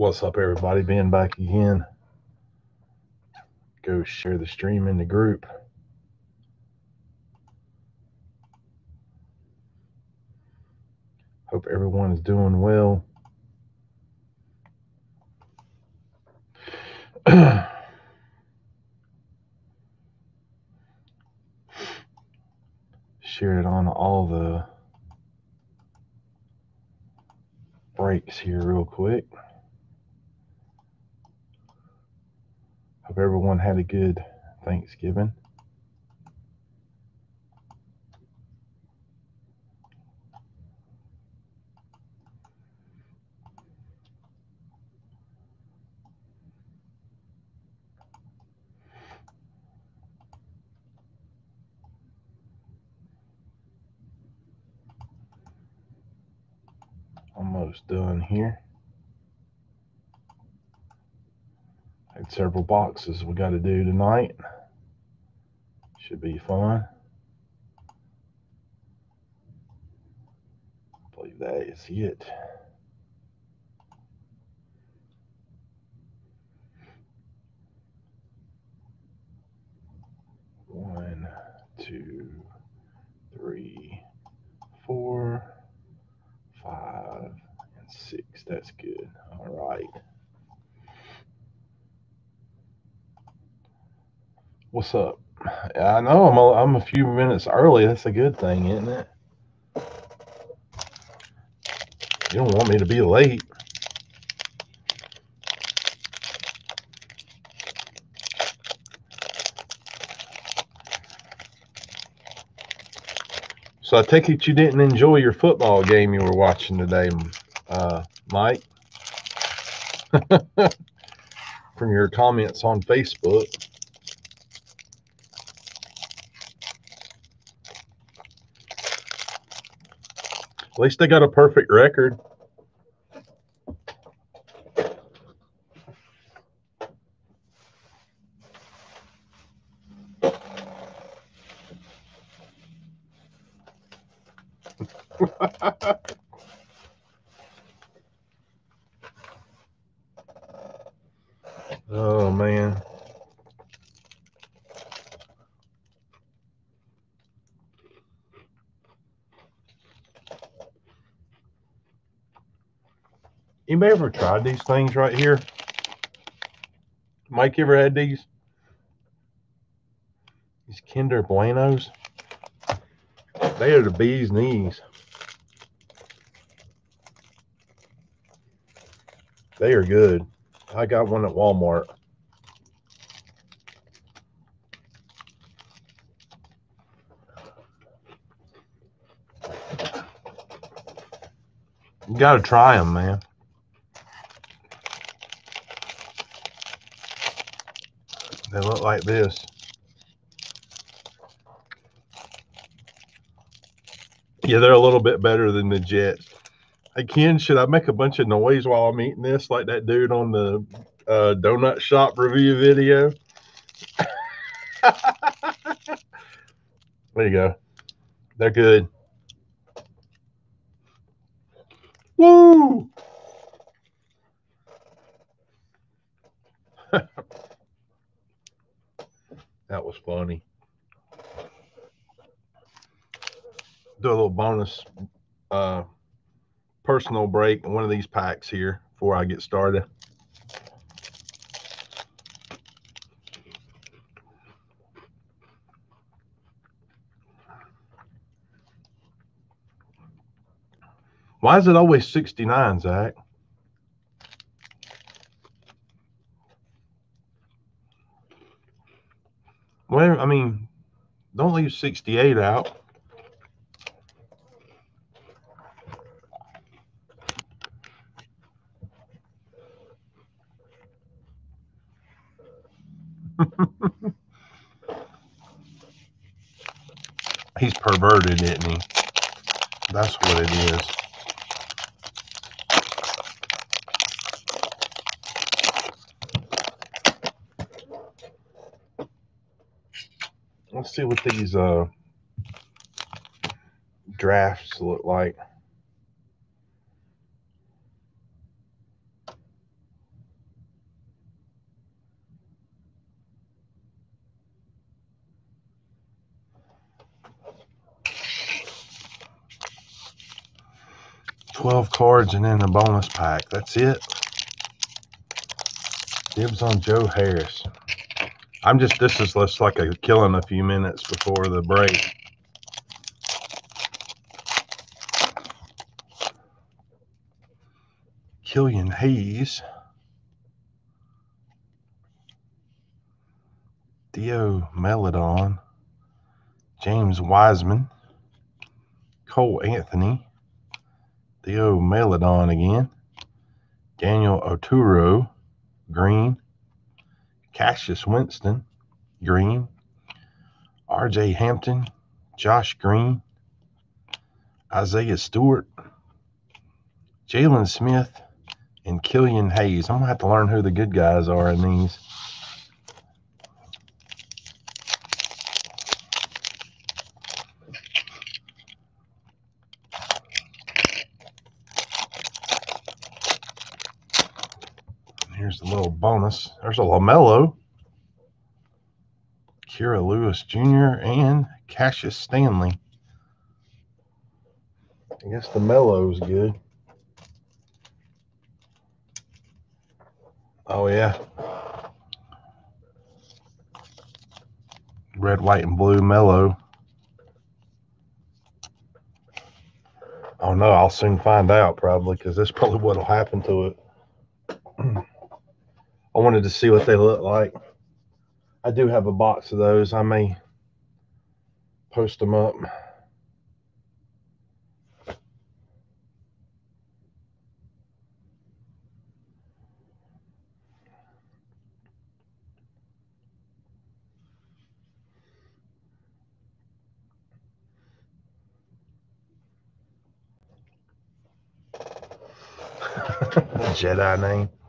What's up, everybody? Ben back again. Go share the stream in the group. Hope everyone is doing well. share it on all the breaks here real quick. Hope everyone had a good Thanksgiving. Almost done here. Had several boxes we got to do tonight. Should be fun. I believe that is it. One, two, three, four, five, and six. That's good. All right. What's up? I know I'm a, I'm a few minutes early. That's a good thing, isn't it? You don't want me to be late. So I take it you didn't enjoy your football game you were watching today, uh, Mike. From your comments on Facebook. Least they got a perfect record. oh man. Anybody ever tried these things right here? Mike, you ever had these? These Kinder Buenos? They are the bee's knees. They are good. I got one at Walmart. You got to try them, man. They like this. Yeah, they're a little bit better than the Jets. Again, should I make a bunch of noise while I'm eating this, like that dude on the uh, donut shop review video? there you go. They're good. Woo! that was funny. Do uh, personal break in one of these packs here before I get started. Why is it always 69, Zach? Well, I mean, don't leave 68 out. He's perverted, isn't he? That's what it is. Let's see what these uh drafts look like. 12 cards and then a bonus pack. That's it. Dibs on Joe Harris. I'm just, this is just like a killing a few minutes before the break. Killian Hayes. Theo Maledon. James Wiseman. Cole Anthony. Theo Maledon again. Daniel Oturu, Green. Cassius Winston. Green. RJ Hampton. Josh Green. Isaiah Stewart. Jalen Smith and Killian Hayes. I'm gonna have to learn who the good guys are in these. Here's the bonus. There's a LaMelo, Kira Lewis Jr., and Cassius Stanley. I guess the Melo's good. Oh yeah. Red, white, and blue mellow. Oh no, I'll soon find out probably because that's probably what'll happen to it. I wanted to see what they look like. I do have a box of those. I may post them up. Jedi name.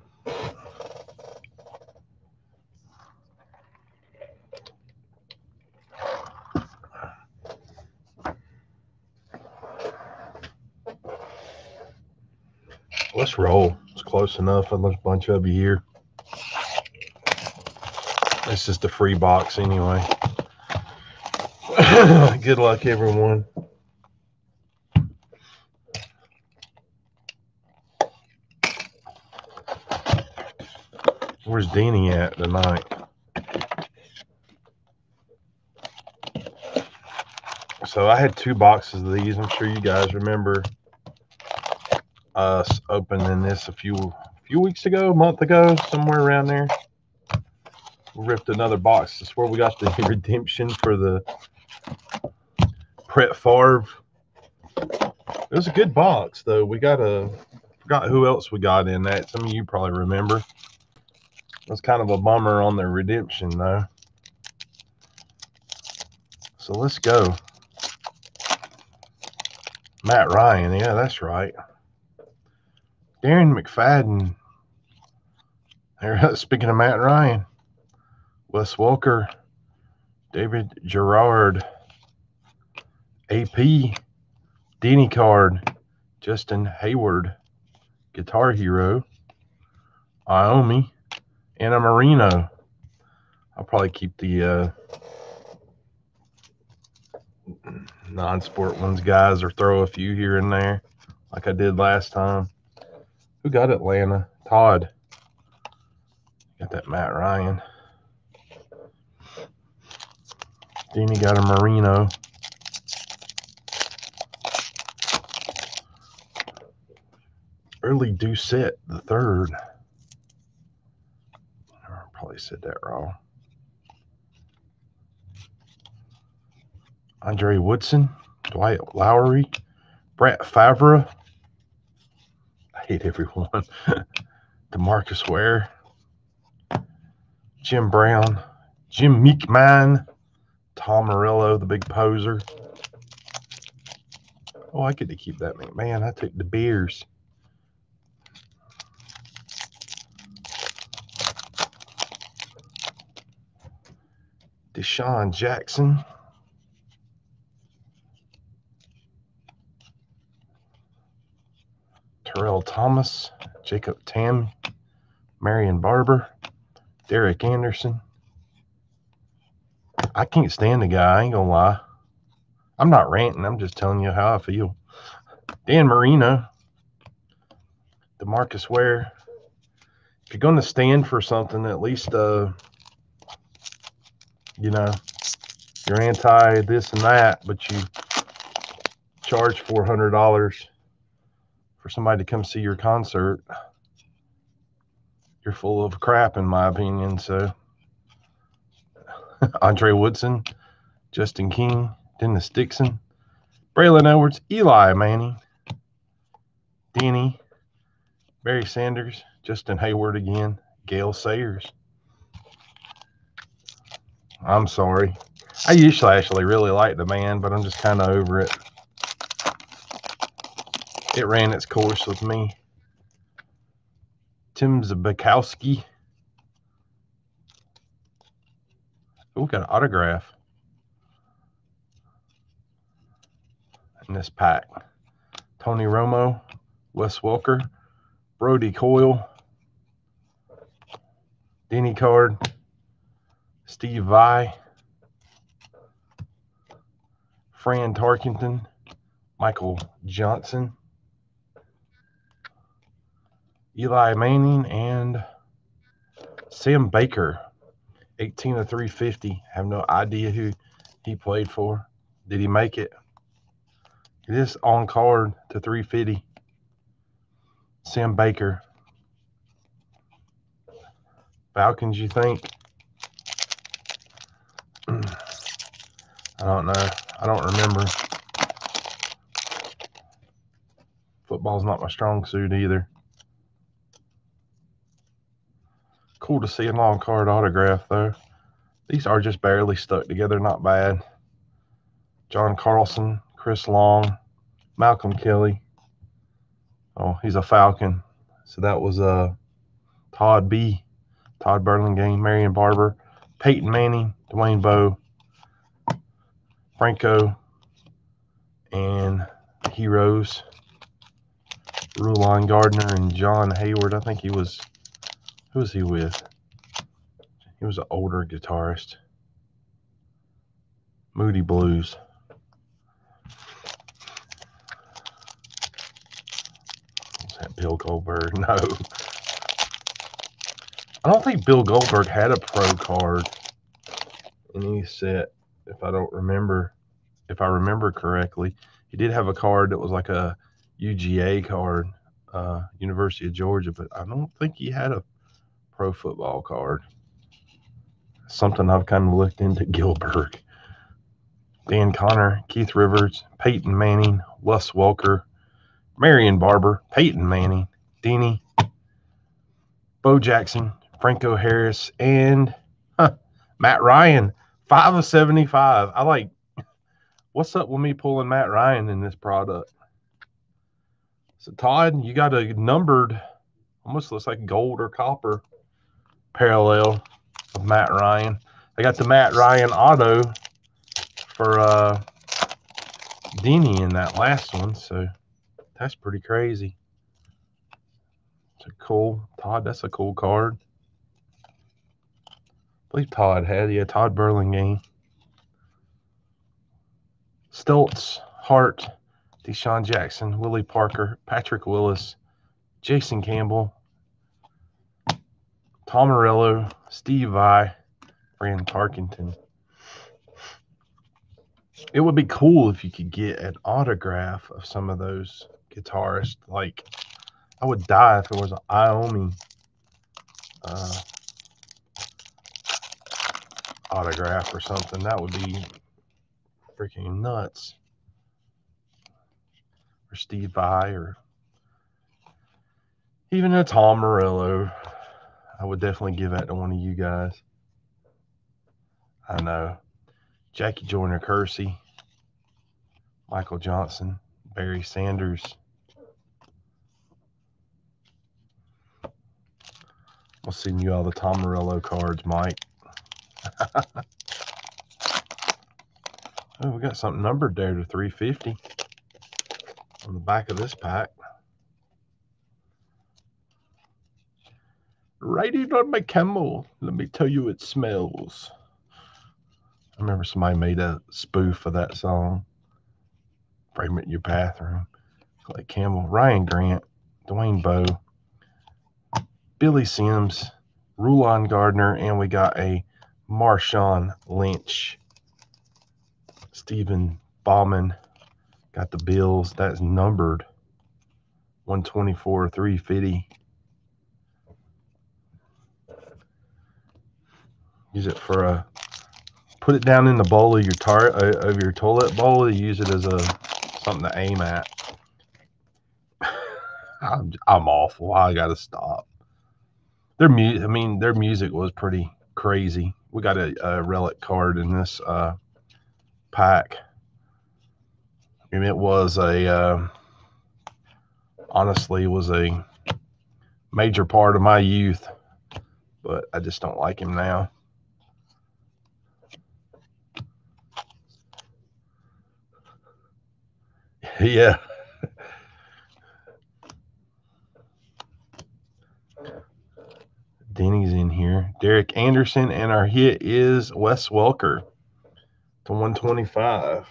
Let's roll. It's close enough. There's a bunch of you here. This is the free box anyway. Good luck, everyone. Where's Danny at tonight? So I had two boxes of these. I'm sure you guys remember us opening this a few few weeks ago, a month ago, somewhere around there. We ripped another box. That's where we got the redemption for the Brett Favre. It was a good box though. We got a forgot who else we got in that. Some of you probably remember. That's kind of a bummer on the redemption, though. So let's go. Matt Ryan, yeah, that's right. Darren McFadden. There, speaking of Matt Ryan, Wes Welker, David Garrard, AP, Denny Card, Justin Hayward, Guitar Hero, Iommi, Anna Marino. I'll probably keep the uh, non-sport ones, guys, or throw a few here and there, like I did last time. Who got Atlanta? Todd. Got that Matt Ryan. Danny got a Marino. Early Doucet, the third probably said that wrong. Andre Woodson, Dwight Lowery, Brett Favre. I hate everyone. Demarcus Ware, Jim Brown, Jim Meekman, Tom Morello, the big poser. Oh, I get to keep that man. I took the beers. DeSean Jackson. Terrell Thomas, Jacob Tamme, Marion Barber, Derek Anderson. I can't stand the guy, I ain't gonna lie. I'm not ranting, I'm just telling you how I feel. Dan Marino, Demarcus Ware. If you're going to stand for something, at least, uh, you know, you're anti this and that, but you charge $400 for somebody to come see your concert. You're full of crap, in my opinion. So, Andre Woodson, Justin King, Dennis Dixon, Braylon Edwards, Eli Manning, Danny, Barry Sanders, Justin Hayward again, Gale Sayers. I'm sorry. I usually actually really like the band, but I'm just kind of over it. It ran its course with me. Tim Zabakowski. Oh, got an autograph in this pack. Tony Romo, Wes Welker, Brodie Croyle, Denny Card, Steve Vai, Fran Tarkenton, Michael Johnson, Eli Manning, and Sam Baker. 18 to 350. Have no idea who he played for. Did he make it? It is on card to 350. Sam Baker. Falcons, you think? I don't know. I don't remember. Football's not my strong suit either. Cool to see a long card autograph, though. These are just barely stuck together. Not bad. John Carlson, Chris Long, Malcolm Kelly. Oh, he's a Falcon. So that was uh, Todd B. Todd Burlingame, Marion Barber, Peyton Manning, Dwayne Bowe, Franco, and Heroes, Rulon Gardner, and John Hayward. I think he was who was he with? He was an older guitarist. Moody Blues. Was that Bill Goldberg? No. I don't think Bill Goldberg had a pro card in any set, if I don't remember. If I remember correctly, he did have a card that was like a UGA card, uh, University of Georgia, but I don't think he had a pro football card. Something I've kind of looked into Gilbert. Dan Connor, Keith Rivers, Peyton Manning, Wes Welker, Marion Barber, Peyton Manning, Denny, Bo Jackson, Franco Harris, and huh, Matt Ryan. Five of 75. I like what's up with me pulling Matt Ryan in this product? So Todd, you got a numbered, almost looks like gold or copper parallel of Matt Ryan. I got the Matt Ryan auto for uh Deanie in that last one, so that's pretty crazy. It's a cool Todd, that's a cool card. I believe Todd had, yeah, Todd Burlingame. Stoltz, Hart, DeSean Jackson, Willie Parker, Patrick Willis, Jason Campbell, Tom Morello, Steve Vai, Fran Tarkenton. It would be cool if you could get an autograph of some of those guitarists. Like, I would die if it was an Iommi uh, autograph or something. That would be freaking nuts. Or Steve Vai, or even a Tom Morello. I would definitely give that to one of you guys. I know. Jackie Joyner Kersee, Michael Johnson, Barry Sanders. We'll send you all the Tom Morello cards, Mike. oh, we got something numbered there to 350 on the back of this pack. Riding on my camel. Let me tell you, it smells. I remember somebody made a spoof of that song. In your bathroom. Like Campbell, Ryan Grant, Dwayne Bowe, Billy Sims, Rulon Gardner, and we got a Marshawn Lynch. Stephen Bauman got the Bills. That's numbered 124 350. Use it for a put it down in the bowl of your tar uh, of your toilet bowl. To use it as a something to aim at. I'm I'm awful. I gotta stop. Their mu- I mean, their music was pretty crazy. We got a, a relic card in this uh, pack, and it was a uh, honestly was a major part of my youth, but I just don't like him now. yeah. Denny's in here. Derek Anderson, and our hit is Wes Welker to 125.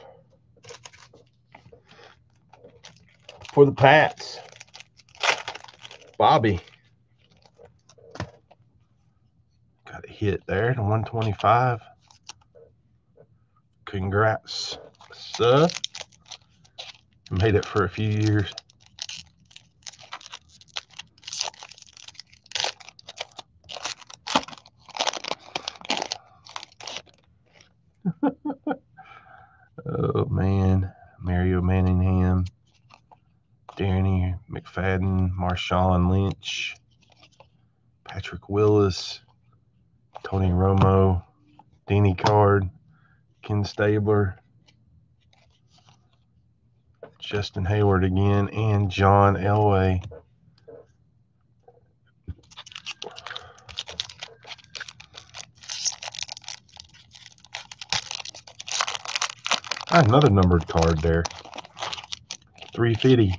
For the Pats, Bobby. Got a hit there to 125. Congrats, sir. Made it for a few years. oh man, Mario Manningham, Danny McFadden, Marshawn Lynch, Patrick Willis, Tony Romo, Danny Card, Ken Stabler, Justin Hayward again, and John Elway. Another numbered card there. 350.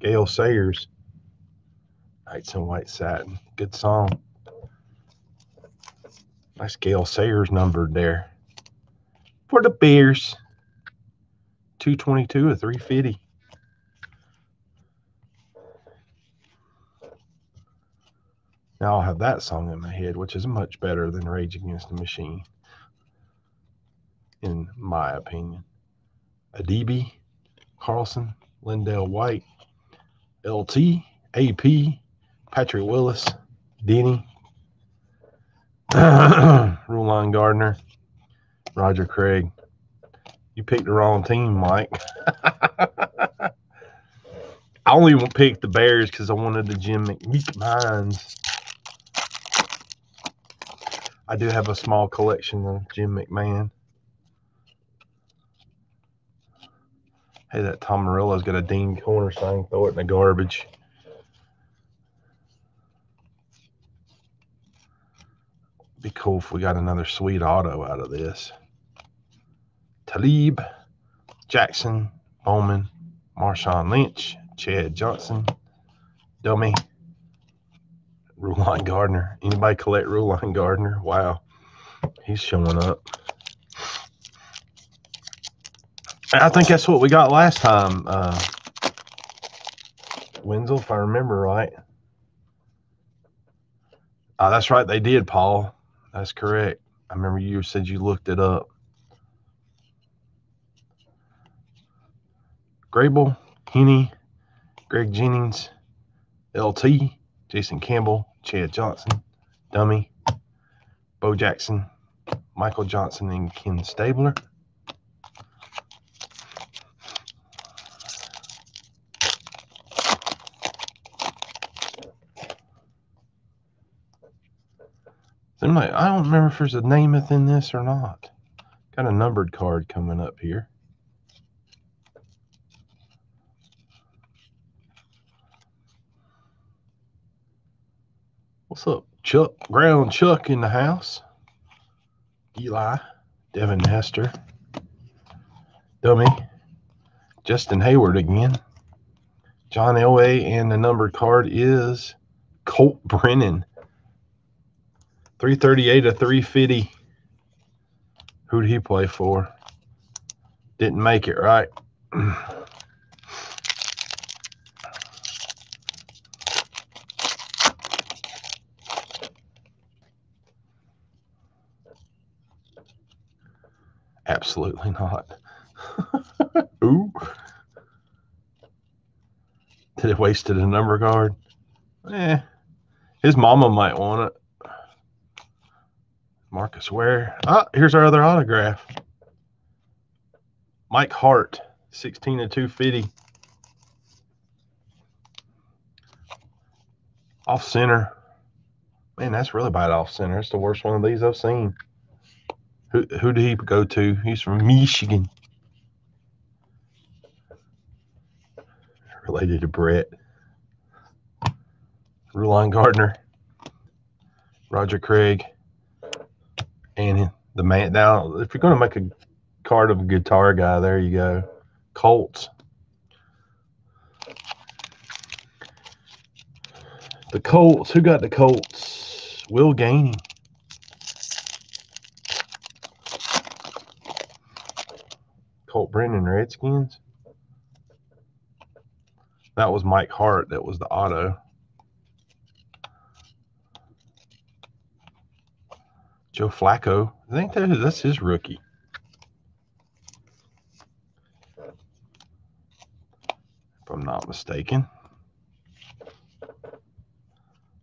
Gale Sayers. Nights in White Satin. Good song. Nice Gale Sayers numbered there. For the Bears. 222 or 350. Now I'll have that song in my head, which is much better than Rage Against the Machine, in my opinion. Adibi, Carlson, LenDale White, LT, AP, Patrick Willis, Denny, Rulon Gardner, Roger Craig. You picked the wrong team, Mike. I only picked the Bears because I wanted the Jim McMahons. I do have a small collection of Jim McMahon. Hey, that Tom Morello's got a Dean Corner sign. Throw it in the garbage. Be cool if we got another sweet auto out of this. Talib, Jackson, Bowman, Marshawn Lynch, Chad Johnson, Dummy, Rulon Gardner. Anybody collect Rulon Gardner? Wow. He's showing up. I think that's what we got last time, uh, Wenzel, if I remember right. Uh, that's right, they did, Paul. That's correct. I remember you said you looked it up. Grable, Henne, Greg Jennings, LT, Jason Campbell, Chad Johnson, Dummy, Bo Jackson, Michael Johnson, and Ken Stabler. I'm like, I don't remember if there's a Namath in this or not. Got a numbered card coming up here. What's up, Chuck? Ground Chuck in the house. Eli, Devin Hester, Dummy, Justin Hayward again. John Elway, and the numbered card is Colt Brennan. 338 to 350. Who did he play for? Didn't make it, right? Absolutely not. Ooh. Did it wasted a number guard? Eh. His mama might want it. Marcus Ware. Ah, here's our other autograph. Mike Hart, 16 to 250. Off center. Man, that's really bad off center. It's the worst one of these I've seen. Who who did he go to? He's from Michigan. Related to Brett. Rulon Gardner. Roger Craig. And the man now if you're gonna make a card of a guitar guy, there you go. Colts. The Colts. Who got the Colts? Will Gainey. Colt Brennan Redskins. That was Mike Hart. That was the auto. Joe Flacco. I think that that's his rookie. If I'm not mistaken.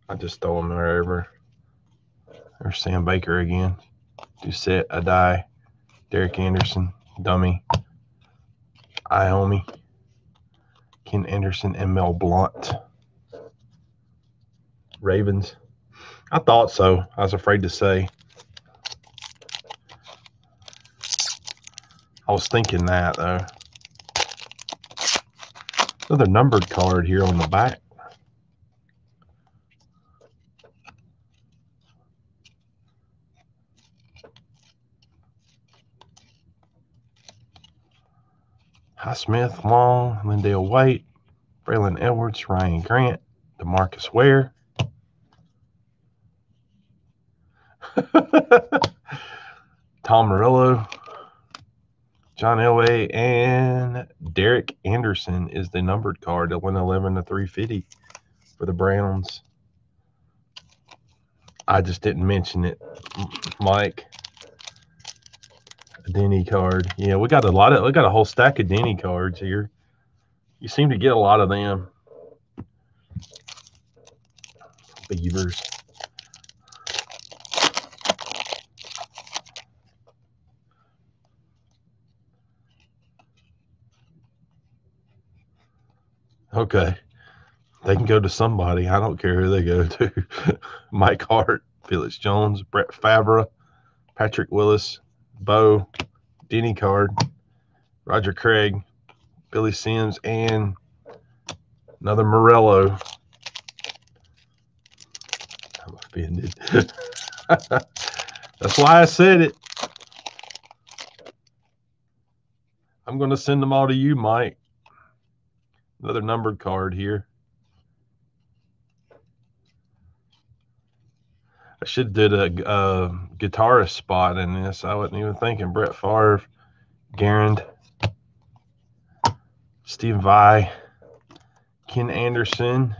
I just throw them wherever. There's Sam Baker again. Do set Doucet, Adai, Derek Anderson, Dummy, Iommi, Ken Anderson, and Mel Blount. Ravens. I thought so. I was afraid to say. I was thinking that though. Another numbered card here on the back. Smith, Long, LenDale White, Braylon Edwards, Ryan Grant, Demarcus Ware. Tom Morello, John Elway, and Derek Anderson is the numbered card at 111 to 350 for the Browns. I just didn't mention it, Mike. Denny card. Yeah, we got a lot of we got a whole stack of Denny cards here. You seem to get a lot of them. Beavers. Okay. They can go to somebody. I don't care who they go to. Mike Hart, Felix Jones, Brett Favre, Patrick Willis, Bo, Denny Card, Roger Craig, Billy Sims, and another Morello. I'm offended. That's why I said it. I'm going to send them all to you, Mike. Another numbered card here. I should did a, a guitarist spot in this. I wasn't even thinking Brett Favre, Garand, Steve Vai, Ken Anderson.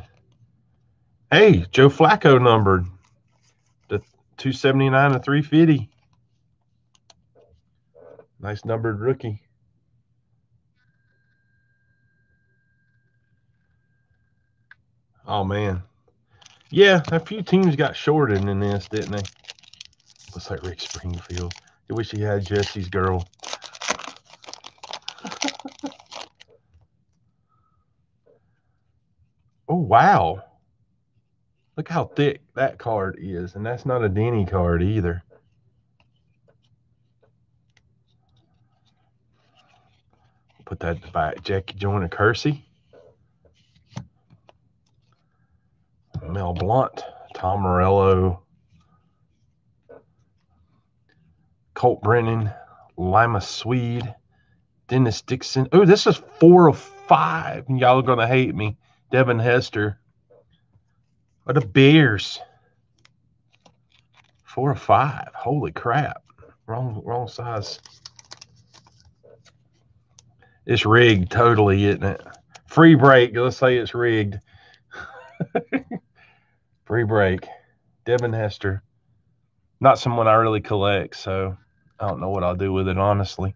Hey, Joe Flacco numbered the 279 to 350. Nice numbered rookie. Oh man. Yeah, a few teams got shorted in this, didn't they? Looks like Rick Springfield. I wish he had Jesse's girl. oh, wow. Look how thick that card is. And that's not a Denny card either. Put that back. Jackie Joyner Kersee. Mel Blount, Tom Morello, Colt Brennan, Lima Swede, Dennis Dixon. Oh, this is four of five. Y'all are gonna hate me. Devin Hester. What the Bears? Four of five. Holy crap. Wrong wrong size. It's rigged totally, isn't it? Free break. Let's say it's rigged. Free break. Devin Hester. Not someone I really collect, so I don't know what I'll do with it, honestly.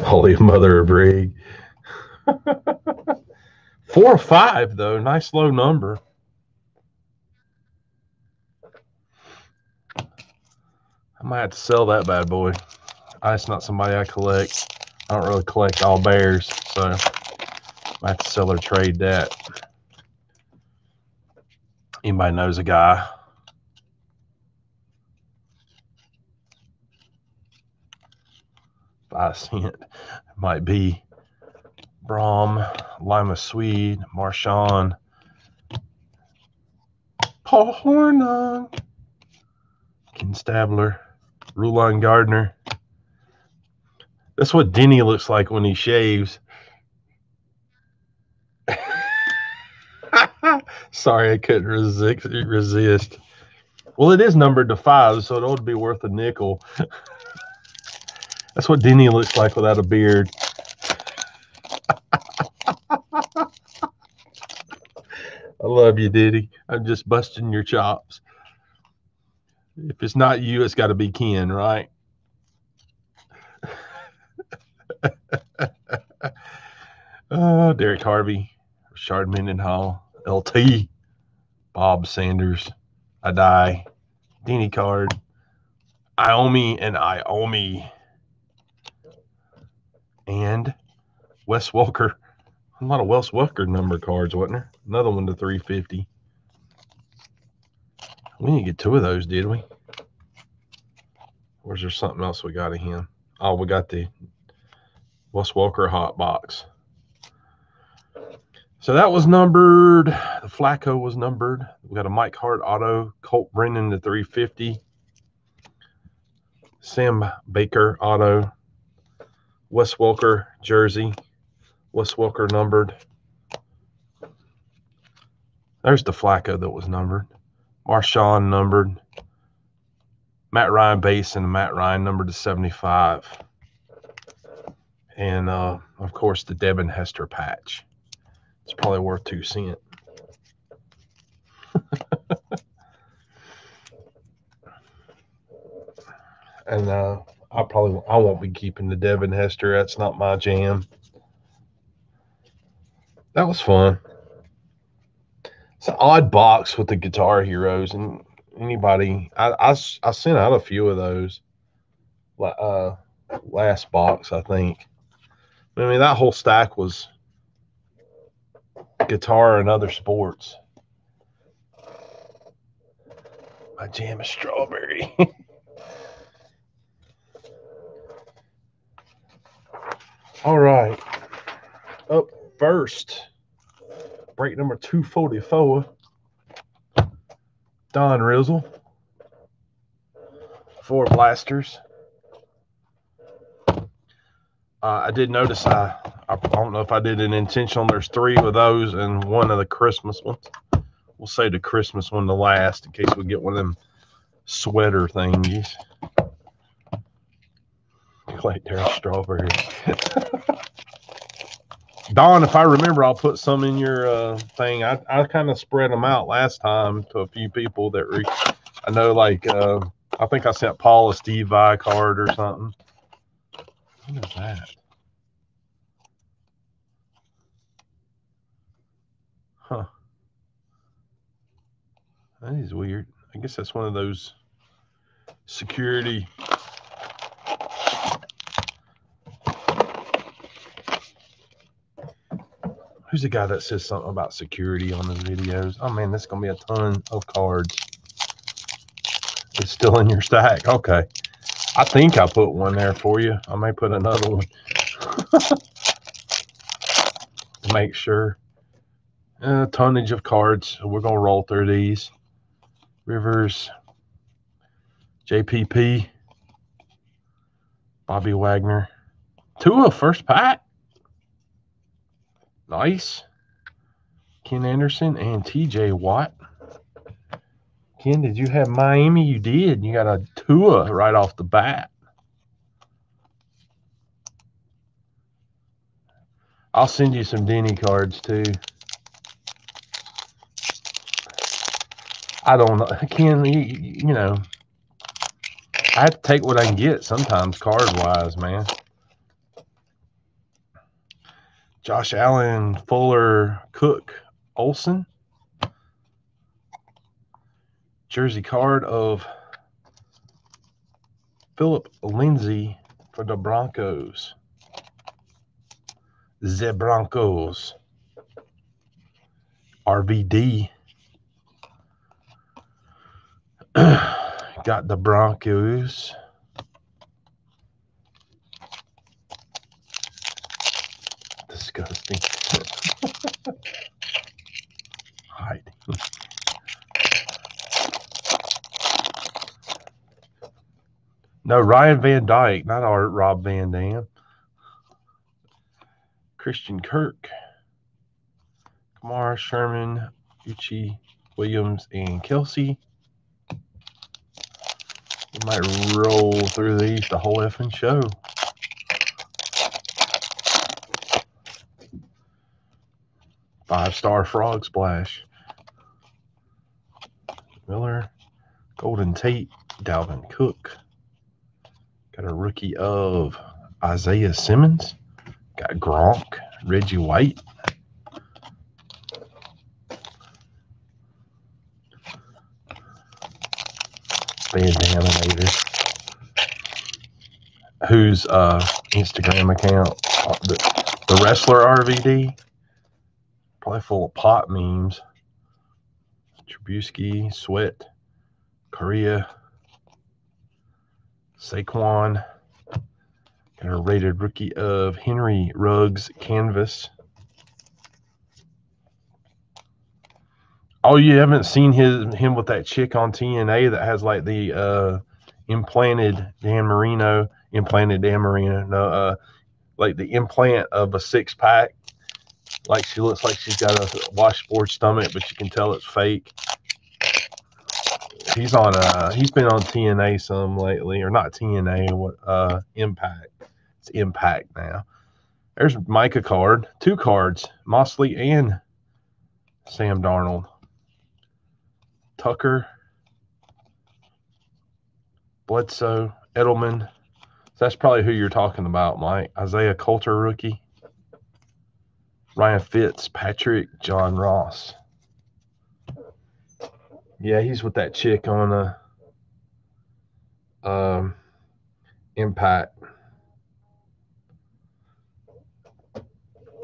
Holy mother of Rig. Four or five, though. Nice low number. I might have to sell that bad boy. That's not somebody I collect. I don't really collect all bears, so I have to sell or trade that. Anybody knows a guy? Five cent. Might be Brom, Lima Swede, Marshawn, Paul Hornung, Ken Stabler, Rulon Gardner. That's what Denny looks like when he shaves. Sorry, I couldn't resist, resist. Well, it is numbered to five, so it ought to be worth a nickel. That's what Denny looks like without a beard. I love you, Diddy. I'm just busting your chops. If it's not you, it's got to be Ken, right? oh, Derrick Harvey, Rashard Mendenhall, LT, Bob Sanders, I die, Denny Card, Iommi and Iommi, and Wes Welker. A lot of Wes Welker number cards, wasn't there? Another one to 350. We didn't get two of those, did we? Or is there something else we got of him? Oh, we got the Wes Welker hot box. So that was numbered. The Flacco was numbered. We got a Mike Hart auto, Colt Brennan to 350, Sam Baker auto, Wes Welker jersey, Wes Welker numbered. There's the Flacco that was numbered. Marshawn numbered. Matt Ryan base and Matt Ryan numbered to 75 and uh, of course the Devin Hester patch. It's probably worth two cent. and uh, I probably I won't be keeping the Devin Hester. That's not my jam. That was fun. It's an odd box with the Guitar Heroes, and anybody I I, I sent out a few of those. Uh, last box I think. I mean, that whole stack was guitar and other sports. My jam is strawberry. All right. Up first, break number 244. Don Rizzle. Four blasters. Uh, I did notice I, I don't know if I did an intentional. There's three of those and one of the Christmas ones. We'll say the Christmas one the last in case we get one of them sweater thingies. Like there's strawberry. Don, if I remember, I'll put some in your uh, thing. I, I kind of spread them out last time to a few people that re- I know, like, uh, I think I sent Paul a Steve Vai card or something. What is that? Huh. That is weird. I guess that's one of those security. Who's the guy that says something about security on the videos? Oh man, this is gonna be a ton of cards. It's still in your stack. Okay. I think I put one there for you. I may put another one. Make sure. Uh, tonnage of cards. We're going to roll through these. Rivers. JPP. Bobby Wagner. Tua, first pack. Nice. Ken Anderson and TJ Watt. Ken, did you have Miami? You did. You got a Tua right off the bat. I'll send you some Denny cards too. I don't know. Can you, you know? I have to take what I can get sometimes, card wise, man. Josh Allen, Fuller, Cook, Olson. Jersey card of Phillip Lindsay for the Broncos. The Broncos. RVD. Got the Broncos. Disgusting. Hide. No, Ryan Van Dyke, not our Rob Van Dam. Christian Kirk. Kamara, Sherman, Uchi, Williams, and Kelce. We might roll through these the whole effing show. Five star frog splash. Miller, Golden Tate, Dalvin Cook. Rookie of Isaiah Simmons. Got Gronk, Reggie White. Bandanator. Whose uh, Instagram account? The, the wrestler RVD. Probably full of pot memes. Trubisky, Sweat, Korea, Saquon. Got a rated rookie of Henry Ruggs Canvas. Oh, you haven't seen his him with that chick on TNA that has like the uh implanted Dan Marino, implanted Dan Marino, no, uh like the implant of a six pack. Like she looks like she's got a washboard stomach, but you can tell it's fake. He's on uh he's been on TNA some lately, or not TNA, what uh Impact. Impact now. There's Micah card, two cards, Mosley and Sam Darnold. Tucker, Bledsoe, Edelman. That's probably who you're talking about, Mike. Isaiah Coulter, rookie. Ryan Fitzpatrick, John Ross. Yeah, he's with that chick on a um, Impact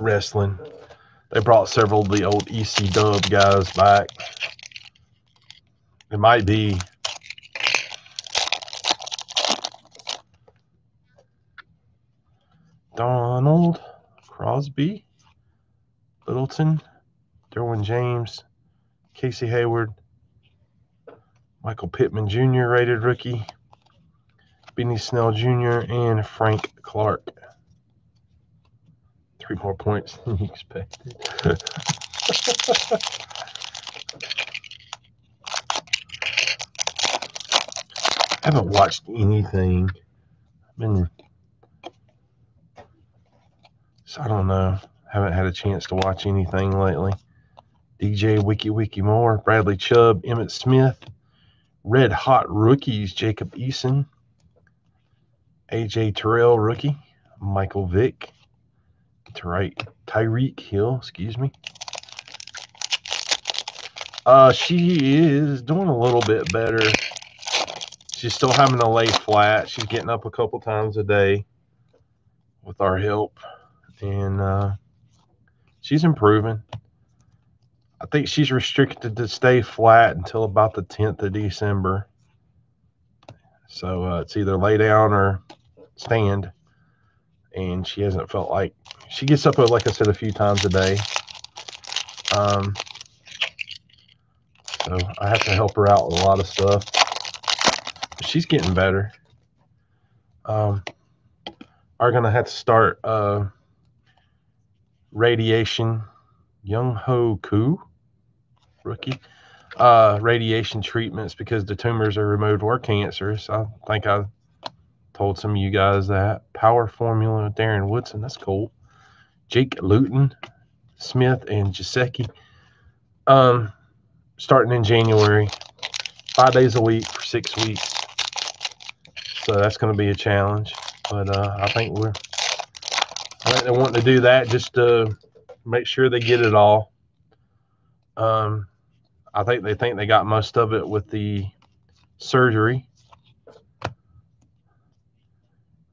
Wrestling. They brought several of the old EC Dub guys back. It might be Donald Crosby, Littleton, Derwin James, Casey Hayward, Michael Pittman Jr., rated rookie, Benny Snell Jr., and Frank Clark. Three more points than you expected. I haven't watched anything. I've been, so I don't know. Haven't had a chance to watch anything lately. DJ Wiki Wiki Moore, Bradley Chubb, Emmitt Smith, Red Hot Rookies, Jacob Eason, AJ Terrell rookie, Michael Vick, Ty- Tyreek Hill, excuse me. Uh, she is doing a little bit better. She's still having to lay flat. She's getting up a couple times a day with our help, and uh, she's improving. I think she's restricted to stay flat until about the 10th of December. So uh, it's either lay down or stand. And she hasn't felt like she gets up, like I said, a few times a day. Um, so I have to help her out with a lot of stuff. She's getting better. Um, are gonna have to start uh, radiation. Younghoe Koo, rookie, uh, radiation treatments because the tumors are removed were cancerous. I think I told some of you guys that. Power formula, with Darren Woodson, that's cool. Jake Luton, Smith, and Gesicki. Um, starting in January, five days a week for six weeks. So that's going to be a challenge. But uh, I think we're I think they're wanting to do that just to make sure they get it all. Um, I think they think they got most of it with the surgery.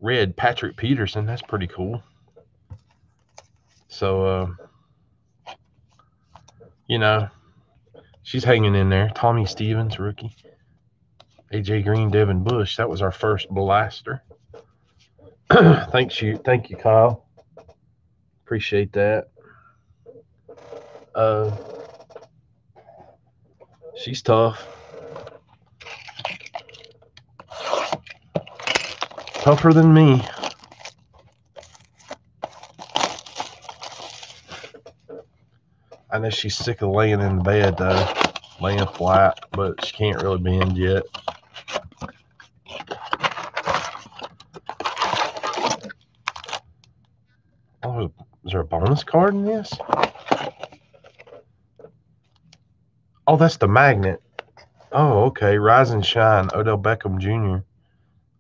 Red Patrick Peterson, that's pretty cool. So, uh, you know, she's hanging in there. Tommy Stevens, rookie. AJ Green, Devin Bush. That was our first blaster. Thanks you, thank you, Kyle. Appreciate that. Uh, she's tough. Tougher than me. I know she's sick of laying in bed though, laying flat, but she can't really bend yet. Oh, is there a bonus card in this? Oh, that's the magnet. Oh, okay. Rise and shine, Odell Beckham Jr.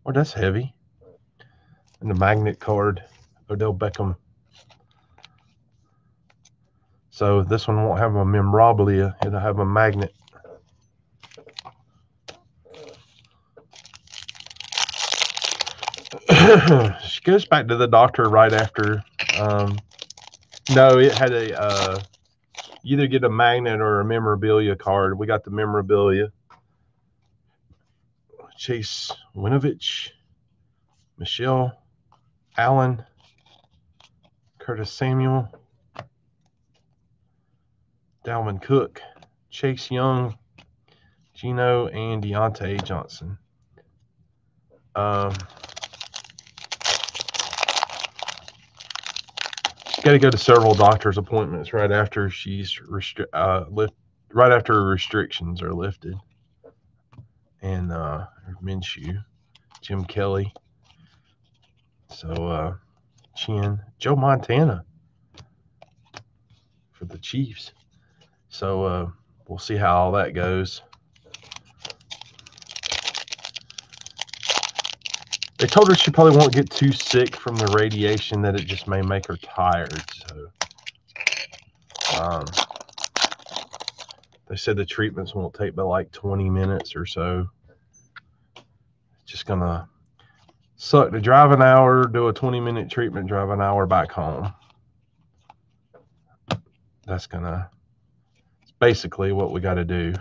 Oh, that's heavy. And the magnet card, Odell Beckham so this one won't have a memorabilia, it'll have a magnet. she goes back to the doctor right after. Um, no, it had a uh, either get a magnet or a memorabilia card. We got the memorabilia. Chase Winovich, Michelle Allen, Curtis Samuel, Dalvin Cook, Chase Young, Gino, and Diontae Johnson. Um, got to go to several doctor's appointments right after she's restri- uh, lift, right after restrictions are lifted. And uh, Minshew, Jim Kelly. So, uh, Chin, Joe Montana for the Chiefs. So uh, we'll see how all that goes. They told her she probably won't get too sick from the radiation, that it just may make her tired. So um, they said the treatments won't take but like 20 minutes or so. just gonna suck to drive an hour, do a 20 minute treatment, drive an hour back home. That's gonna basically what we got to do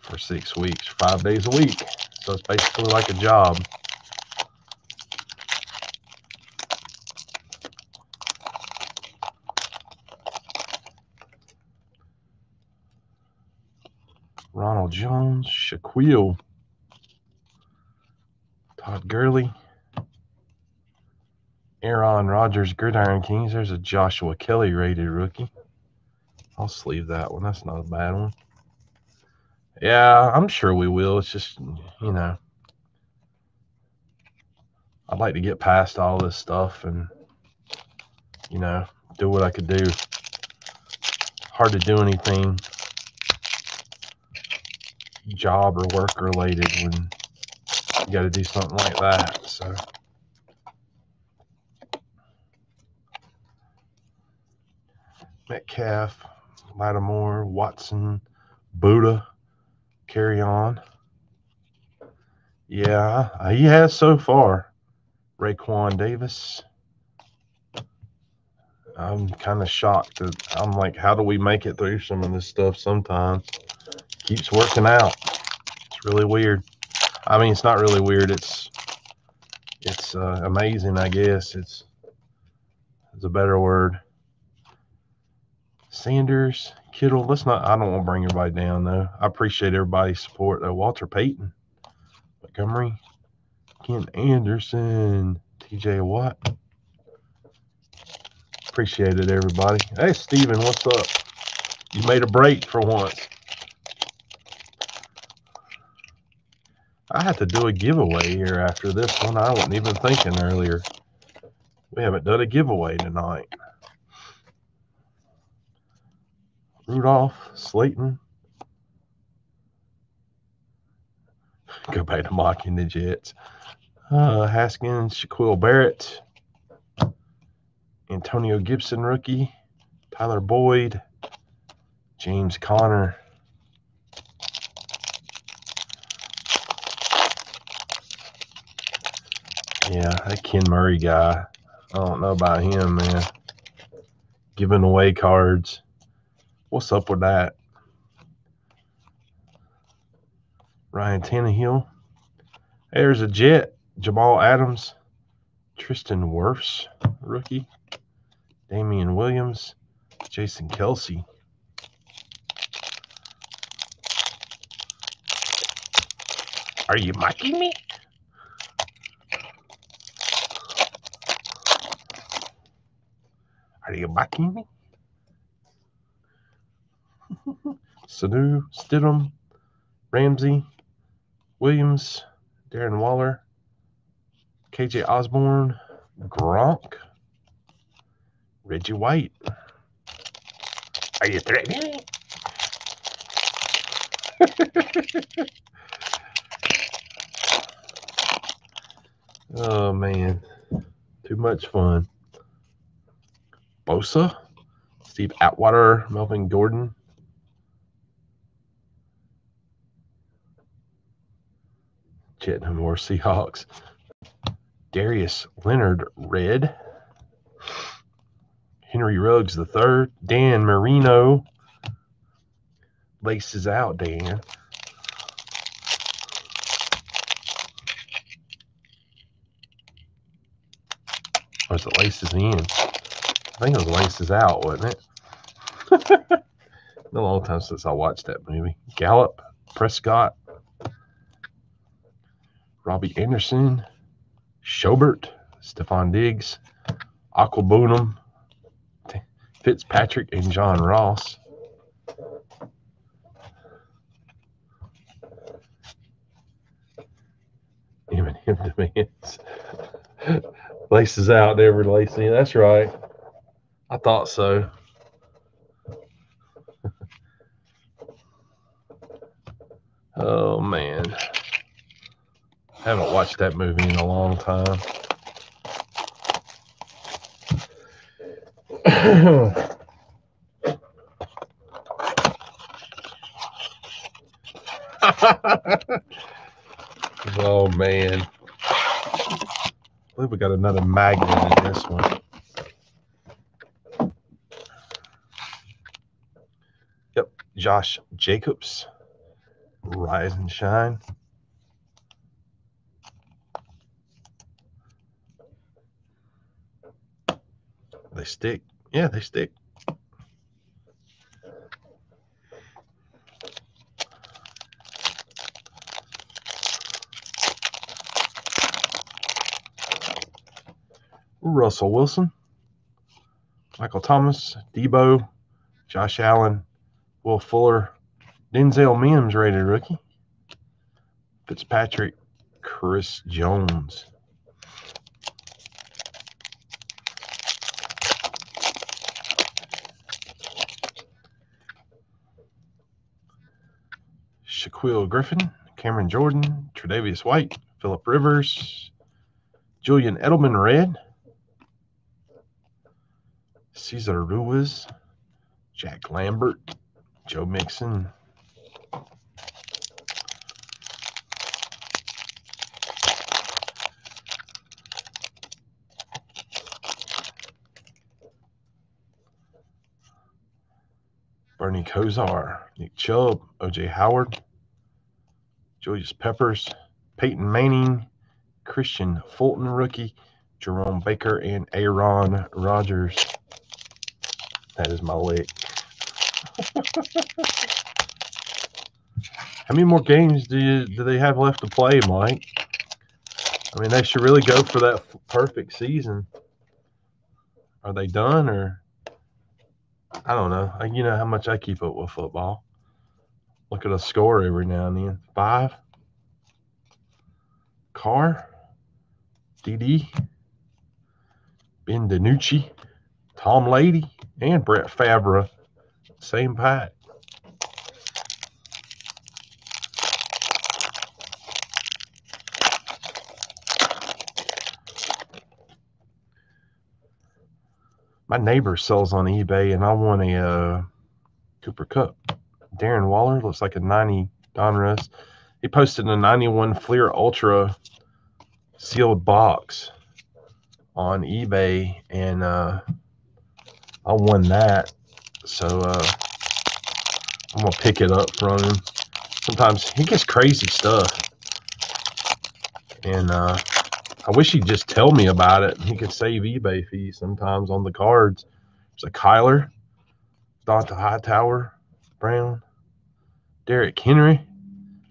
for six weeks, five days a week. So it's basically like a job. Ronald Jones, Shaquille, Todd Gurley, Aaron Rodgers, Gridiron Kings. There's a Joshua Kelly rated rookie. I'll sleeve that one. That's not a bad one. Yeah, I'm sure we will. It's just, you know, I'd like to get past all this stuff and, you know, do what I could do. Hard to do anything job or work related when you got to do something like that. So. Metcalf, Lattimore, Watson, Budda, carry on. Yeah, he has so far. Raekwon Davis. I'm kind of shocked that I'm like, how do we make it through some of this stuff sometimes? Keeps working out. It's really weird. I mean, it's not really weird. It's it's uh, amazing, I guess. It's it's a better word. Sanders, Kittle. Let's not. I don't want to bring everybody down though. I appreciate everybody's support though. Walter Payton, Montgomery, Ken Anderson, T.J. Watt. Appreciate it, everybody. Hey, Steven, what's up? You made a break for once. I had to do a giveaway here after this one. I wasn't even thinking earlier. We haven't done a giveaway tonight. Rudolph, Slayton, Go back to mocking the Jets. Uh, Haskins, Shaquille Barrett, Antonio Gibson, rookie, Tyler Boyd, James Conner. Yeah, that Ken Murray guy. I don't know about him, man. Giving away cards. What's up with that? Ryan Tannehill. There's a Jet. Jamal Adams. Tristan Wirfs, rookie. Damien Williams. Jason Kelce. Are you mocking me? Are you mocking me? Sanu, Stidham, Ramsey, Williams, Darren Waller, KJ Osborn, Gronk, Reggie White. Are you threatening me? oh man, too much fun. Bosa, Steve Atwater, Melvin Gordon. Chettenham or Seahawks. Darius Leonard, red. Henry Ruggs the third. Dan Marino. Laces out, Dan. Or is it laces in? I think it was laces out, wasn't it? a long time since I watched that movie. Gallup, Prescott, Robbie Anderson, Schobert, Stefon Diggs, Aquaboonum, Fitzpatrick, and John Ross. Eminem demands. Laces out, never lacing. That's right. I thought so. oh man. I Haven't watched that movie in a long time. oh man. I believe we got another magnet in this one. Yep, Josh Jacobs. Rise and shine. They stick. Yeah, they stick. Russell Wilson, Michael Thomas, Debo, Josh Allen, Will Fuller, Denzel Mims rated rookie, Fitzpatrick, Chris Jones. Shaquill Griffin, Cameron Jordan, Tre'Davious White, Philip Rivers, Julian Edelman red, Cesar Ruiz, Jack Lambert, Joe Mixon. Bernie Kosar, Nick Chubb, OJ Howard, Julius Peppers, Peyton Manning, Christian Fulton rookie, Jerome Baker, and Aaron Rodgers. That is my lick. How many more games do you do they have left to play, Mike? I mean, they should really go for that perfect season. Are they done or? I don't know. You know how much I keep up with football. Look at a score every now and then. Five. Carr. DD. Ben DiNucci. Tom Lady. And Brett Favre. Same pack. My neighbor sells on eBay, and I want a uh, Cooper Kupp. Darren Waller looks like a 90 Donruss. He posted a 91 Fleer Ultra sealed box on eBay, and uh, I won that. So uh, I'm gonna pick it up from him. Sometimes he gets crazy stuff, and uh, I wish he'd just tell me about it. He could save eBay fees sometimes on the cards. It's a Kyler, Dont'a Hightower, Brown, Derrick Henry,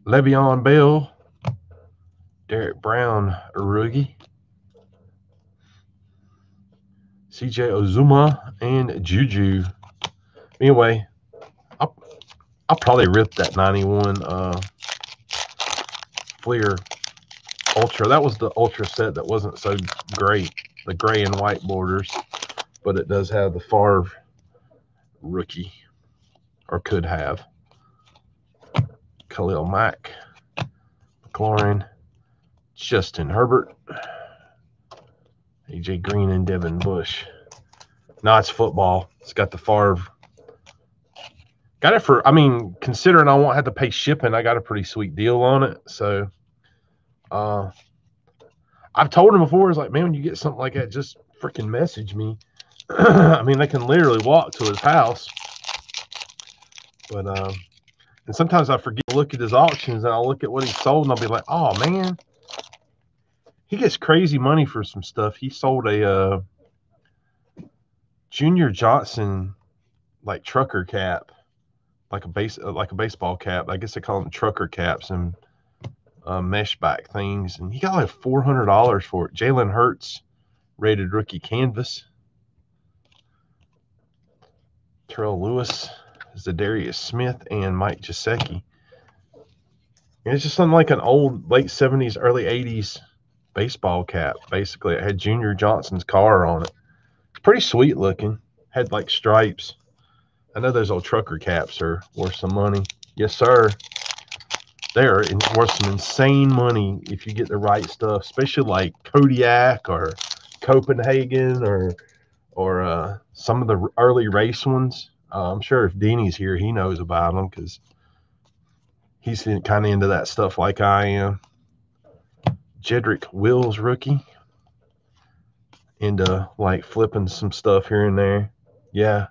Le'Veon Bell, Derrick Brown, Rookie, CJ Uzomah, and Juju. Anyway, I'll, I'll probably rip that 91 uh, Fleer Ultra. That was the Ultra set that wasn't so great, the gray and white borders, but it does have the Favre rookie, or could have. Khalil Mack, McLaurin, Justin Herbert, AJ Green, and Devin Bush. No, it's football. It's got the Favre. Got it for, I mean, considering I won't have to pay shipping, I got a pretty sweet deal on it. So, uh, I've told him before, it's like, man, when you get something like that, just freaking message me. I mean, they can literally walk to his house. But, um, and sometimes I forget to look at his auctions and I'll look at what he sold and I'll be like, oh, man, he gets crazy money for some stuff. He sold a, uh, Junior Johnson, like trucker cap, like a base, like a baseball cap. I guess they call them trucker caps and uh, mesh back things, and he got like four hundred dollars for it. Jalen Hurts, rated rookie canvas. Terrell Lewis, Za'Darius Smith, and Mike Gesicki. And it's just something like an old late seventies, early eighties baseball cap. Basically, it had Junior Johnson's car on it. It's pretty sweet looking. Had like stripes. I know those old trucker caps are worth some money. Yes, sir they're worth some insane money if you get the right stuff, especially like Kodiak or Copenhagen or or uh, some of the early race ones. Uh, I'm sure if Deanie's here, he knows about them because he's kind of into that stuff like I am. Jedrick Wills rookie into like flipping some stuff here and there. Yeah.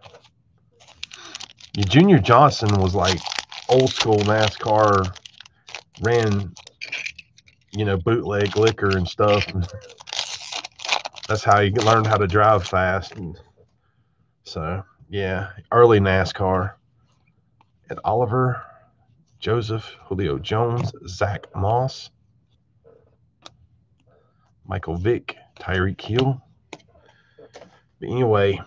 Junior Johnson was like old school NASCAR ran, you know, bootleg liquor and stuff. And that's how he learned how to drive fast. And so, yeah, early NASCAR. At Oliver, Joseph, Julio Jones, Zach Moss, Michael Vick, Tyreek Hill. But anyway,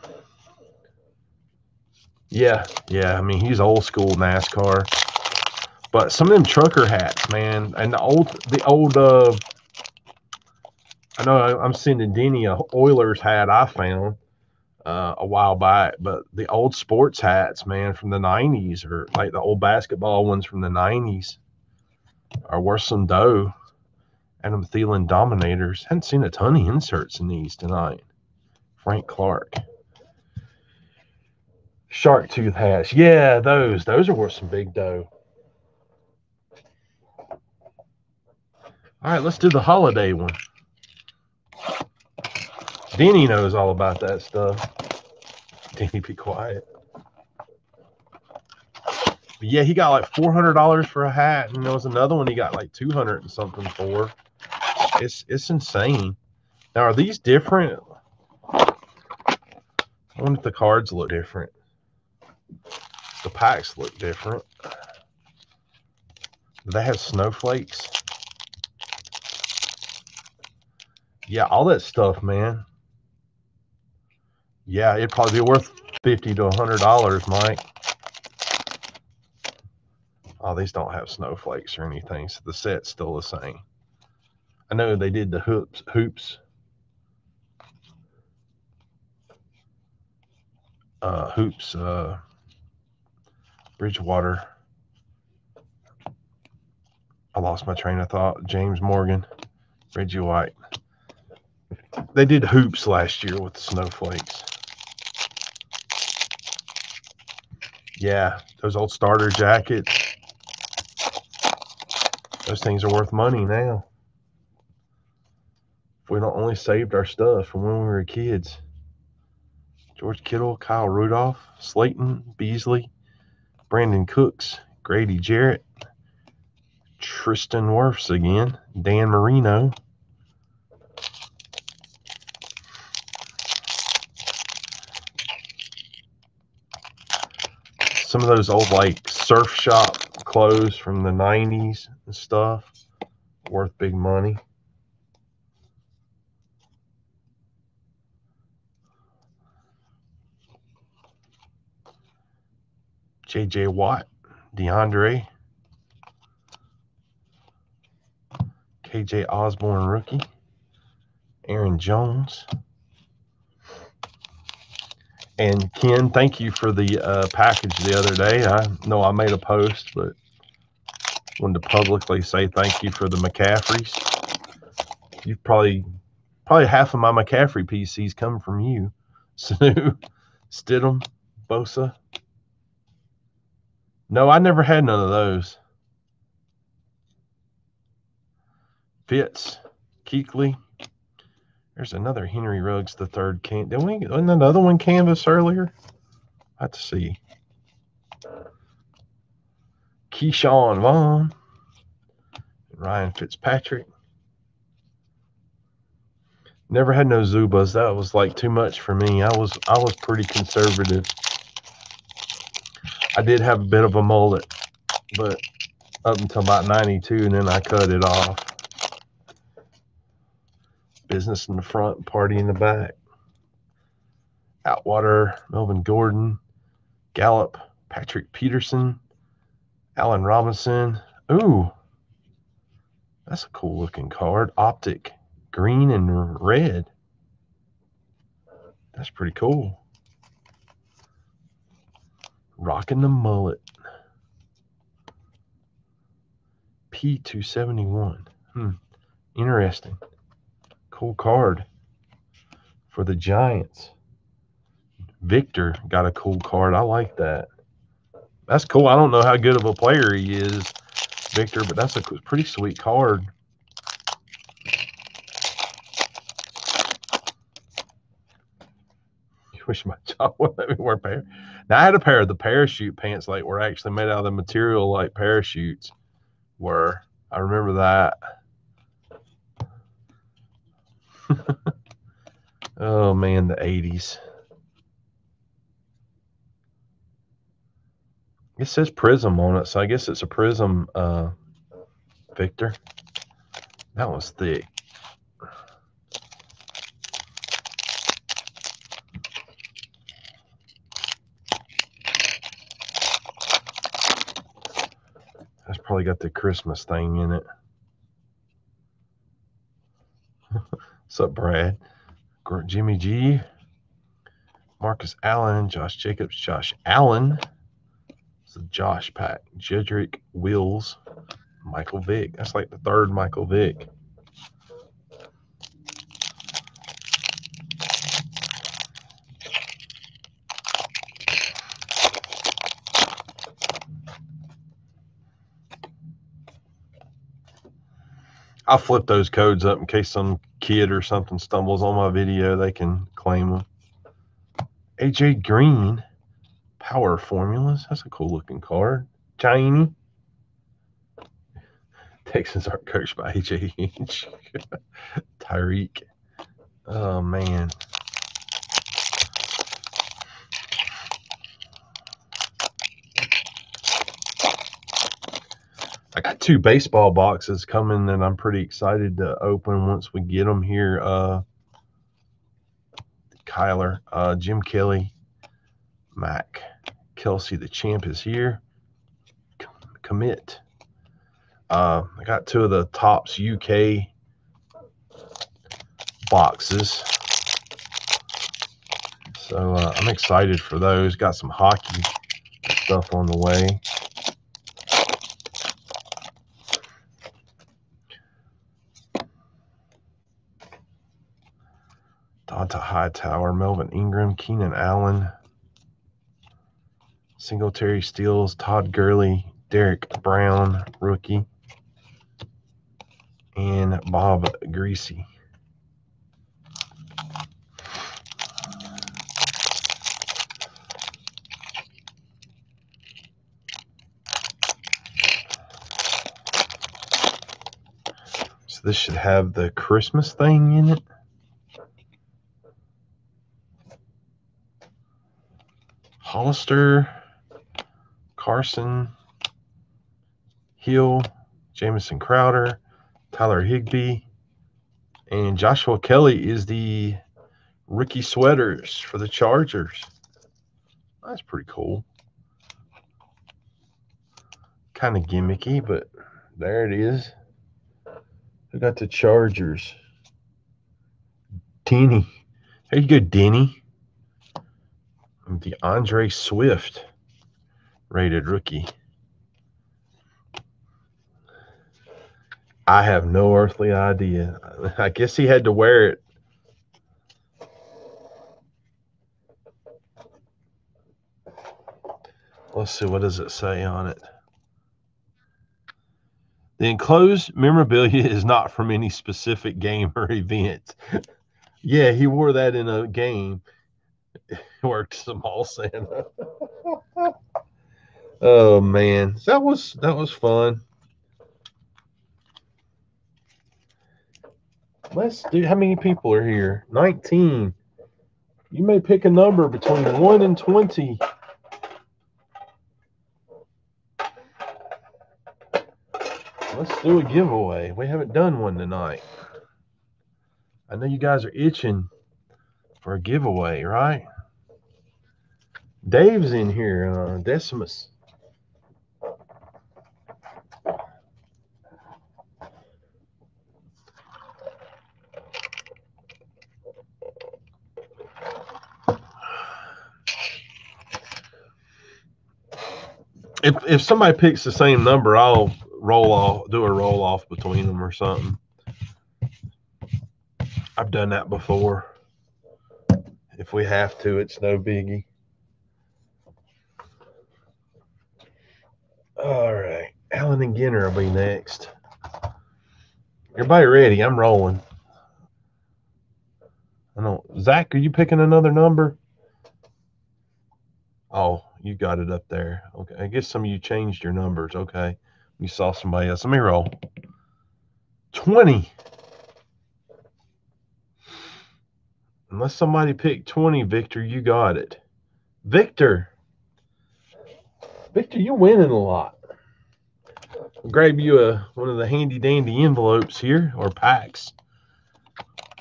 yeah, yeah. I mean, he's old school NASCAR. But some of them trucker hats, man, and the old, the old, uh, I know I'm sending Denny a Oilers hat I found uh, a while back, but the old sports hats, man, from the 90s, or like the old basketball ones from the 90s, are worth some dough. Adam Thielen Dominators. Hadn't seen a ton of inserts in these tonight. Frank Clark. Shark tooth hats. Yeah, those. Those are worth some big dough. All right, let's do the holiday one. Denny knows all about that stuff. Denny, be quiet. But yeah, he got like four hundred dollars for a hat, and there was another one he got like two hundred and something for. It's it's insane. Now, are these different? I wonder if the cards look different. The packs look different. They have snowflakes? Yeah, all that stuff, man. Yeah, it'd probably be worth fifty to hundred dollars, Mike. Oh, these don't have snowflakes or anything, so the set's still the same. I know they did the hoops hoops. Uh, hoops uh, Bridgewater. I lost my train of thought. James Morgan, Reggie White. They did hoops last year with the snowflakes. Yeah, those old starter jackets. Those things are worth money now. If we don't only saved our stuff from when we were kids. George Kittle, Kyle Rudolph, Slayton, Beasley, Brandin Cooks, Grady Jarrett, Tristan Wirfs again, Dan Marino. Some of those old like surf shop clothes from the 90s and stuff worth big money. JJ Watt, DeAndre, KJ Osborn rookie, Aaron Jones. And Ken, thank you for the uh, package the other day. I know I made a post, but wanted to publicly say thank you for the McCaffreys. You've probably probably half of my McCaffrey PCs come from you. Sanu, Stidham, Bosa. No, I never had none of those. Fitz, Kuechly. There's another Henry Ruggs the third can. Did we wasn't another one canvas earlier? Let's see. Ke'Shawn Vaughn, Ryan Fitzpatrick. Never had no Zubaz. That was like too much for me. I was I was pretty conservative. I did have a bit of a mullet, but up until about 92, and then I cut it off. Business in the front, party in the back. Atwater, Melvin Gordon, Gallup, Patrick Peterson, Allen Robinson. Ooh, that's a cool looking card. Optic, green and red. That's pretty cool. Rocking the mullet. P271. Hmm. Interesting. Cool card for the Giants. Victor got a cool card. I like that. That's cool. I don't know how good of a player he is, Victor, but that's a pretty sweet card. My job would let me wear pair. Now I had a pair of the parachute pants like were actually made out of the material like parachutes were. I remember that. oh man, the 80s. It says prism on it, so I guess it's a prism, uh, Victor. That was thick. Probably got the Christmas thing in it. What's up, Brad? Jimmy G, Marcus Allen, Josh Jacobs, Josh Allen. It's Josh pack. Jedrick Wills, Michael Vick. That's like the third Michael Vick. I'll flip those codes up in case some kid or something stumbles on my video. They can claim them. AJ Green, Power Formulas. That's a cool looking card. Tiny. Texans aren't coached by AJ Hinch. Tyreek. Oh, man. I got two baseball boxes coming that I'm pretty excited to open once we get them here. Uh, Kyler, uh, Jim Kelly, Mac, Kelce, the champ is here. Commit. Uh, I got two of the Topps UK boxes. So uh, I'm excited for those. Got some hockey stuff on the way. Donta Hightower, Melvin Ingram, Keenan Allen, Singletary Steals, Todd Gurley, Derrick Brown, rookie, and Bob Griese. So this should have the Christmas thing in it. Hollister, Carson, Hill, Jamison Crowder, Tyler Higbee, and Joshua Kelly is the rookie sweaters for the Chargers. That's pretty cool. Kind of gimmicky, but there it is. We got the Chargers? Denny. There you go, Denny. D'Andre Swift rated rookie. I have no earthly idea. I guess he had to wear it. Let's see, what does it say on it? The enclosed memorabilia is not from any specific game or event. yeah, he wore that in a game. Worked some all Santa. oh man, that was that was fun. Let's do. How many people are here? Nineteen. You may pick a number between one and twenty. Let's do a giveaway. We haven't done one tonight. I know you guys are itching for a giveaway, right? Dave's in here, uh, Decimus. If if somebody picks the same number, I'll roll off, do a roll off between them or something. I've done that before. If we have to, it's no biggie. All right. Allen and Ginter will be next. Everybody ready? I'm rolling. I know. Zach, are you picking another number? Oh, you got it up there. Okay. I guess some of you changed your numbers. Okay. You saw somebody else. Let me roll. 20. Unless somebody picked 20, Victor, you got it. Victor. Victor, you're winning a lot. I'll grab you a one of the handy dandy envelopes here or packs.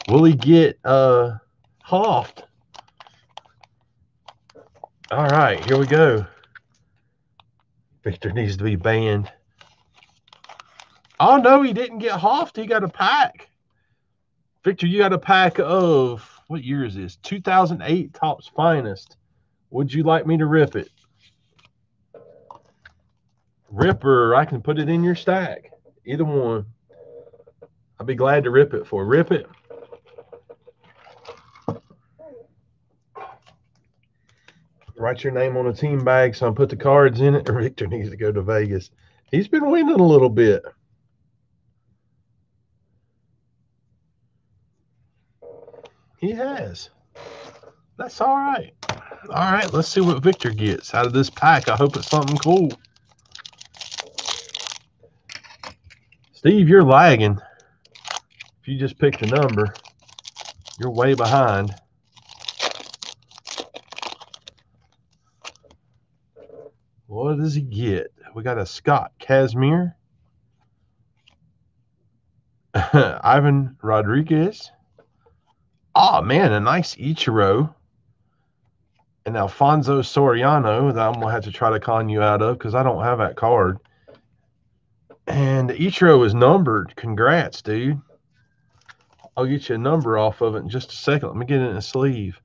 Will he get uh Hoft? All right, here we go. Victor needs to be banned. Oh no, he didn't get Hoft. He got a pack. Victor, you got a pack of what year is this? 2008 Topps Finest. Would you like me to rip it? Ripper, I can put it in your stack. Either one. I'll be glad to rip it for. Rip it. Write your name on a team bag so I put the cards in it. Victor needs to go to Vegas. He's been winning a little bit. He has. That's all right. All right, let's see what Victor gets out of this pack. I hope it's something cool. Steve, you're lagging. If you just picked a number, you're way behind. What does he get? We got a Scott Kazmir, Ivan Rodriguez. Oh man, a nice Ichiro. And Alfonso Soriano that I'm gonna have to try to con you out of because I don't have that card. And Ichiro is numbered. Congrats, dude. I'll get you a number off of it in just a second. Let me get it in a sleeve.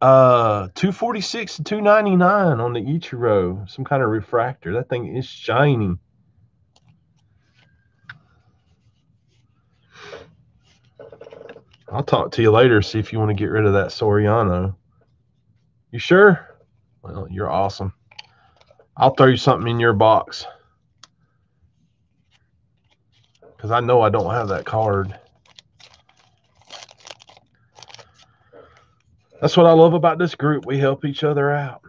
Uh, 246 to 299 on the Ichiro. Some kind of refractor. That thing is shiny. I'll talk to you later, see if you want to get rid of that Soriano. You sure? Well, you're awesome. I'll throw you something in your box. Because I know I don't have that card. That's what I love about this group. We help each other out.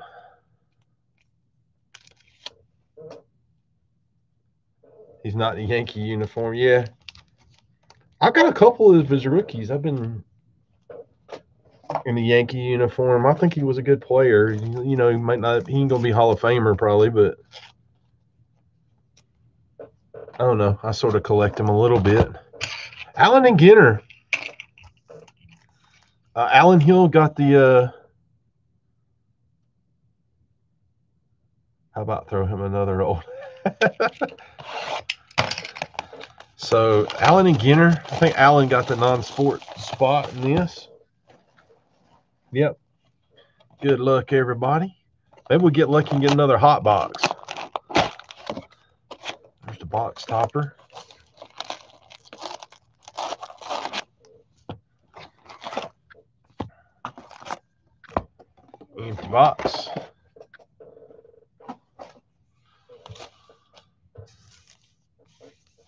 He's not in Yankee uniform. Yeah. I've got a couple of his rookies. I've been in the Yankee uniform. I think he was a good player. You, know, he might not, he ain't to be Hall of Famer probably, but I don't know. I sort of collect him a little bit. Allen and Ginter. Uh, Alan Hill got the. Uh, how about throw him another old? so Allen and Ginter. I think Allen got the non-sport spot in this. Yep. Good luck, everybody. Maybe we get lucky and get another hot box. There's the box topper. Empty box.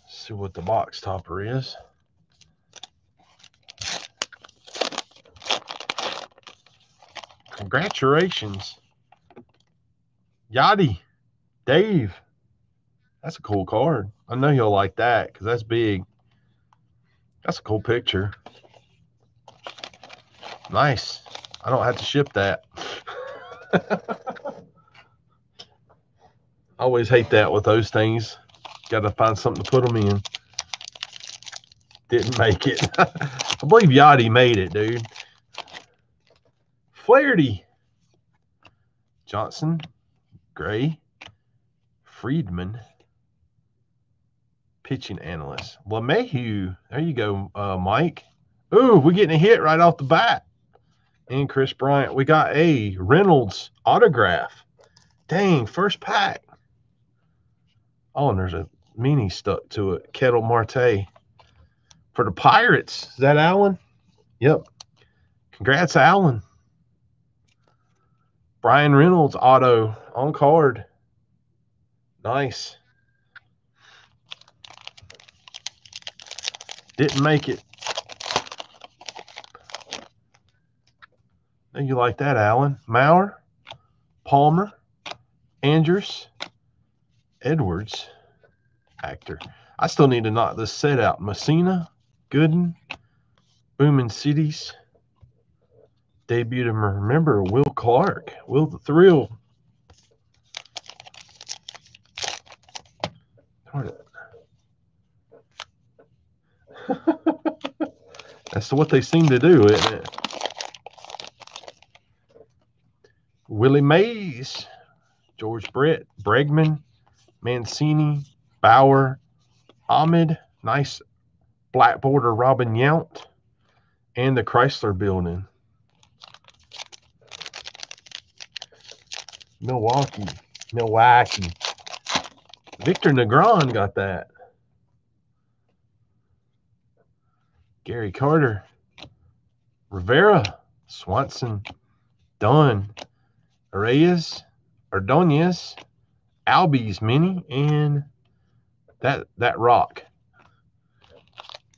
See what the box topper is. Congratulations. Yachty. Dave. That's a cool card. I know you'll like that because that's big. That's a cool picture. Nice. I don't have to ship that. I always hate that with those things. Got to find something to put them in. Didn't make it. I believe Yachty made it, dude. Flaherty. Johnson. Gray. Friedman. Pitching analyst. LeMahieu. There you go, uh, Mike. Ooh, we're getting a hit right off the bat. And Kris Bryant. We got a Reynolds autograph. Dang, first pack. Oh, and there's a mini stuck to it. Ketel Marte. For the Pirates. Is that Allen? Yep. Congrats, Allen. Bryan Reynolds auto on card. Nice. Didn't make it. You like that, Allen? Mauer, Palmer, Andrews, Edwards, actor. I still need to knock this set out. Mussina, Gooden, Booming Cities. Debut to remember Will Clark, Will the Thrill. Darn it. That's what they seem to do, isn't it? Willie Mays, George Brett, Bregman, Mancini, Bauer, Ahmed, nice black border Robin Yount, and the Chrysler building. Milwaukee, Milwaukee. Victor Negron got that. Gary Carter, Rivera, Swanson, Dunn, Reyes, Ordonez, Albies Mini, and that that rock.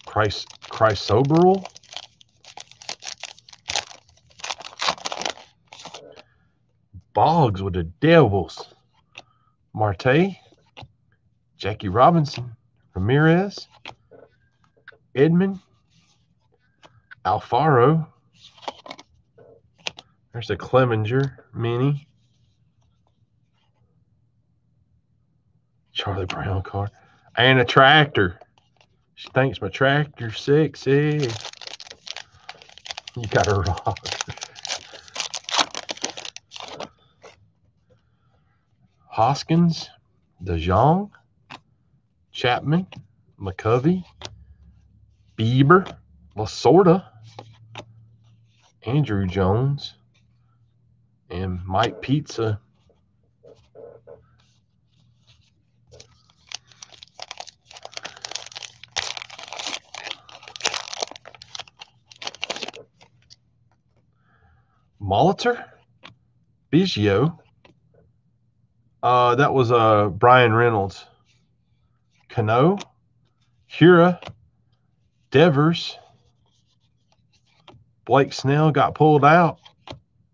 Chrysoberyl. Boggs with the Devils. Marte, Jackie Robinson, Ramirez, Edmund, Alfaro. There's a Clevinger mini. Charlie Brown car. And a tractor. She thinks my tractor's sexy. You got a rock. Hoskins, DeJong, Chapman, McCovey, Bieber, Lasorda, Andruw Jones, and Mike Piazza. Molitor, Biggio. Uh, that was uh Bryan Reynolds. Cano, Hiura, Devers, Blake Snell got pulled out,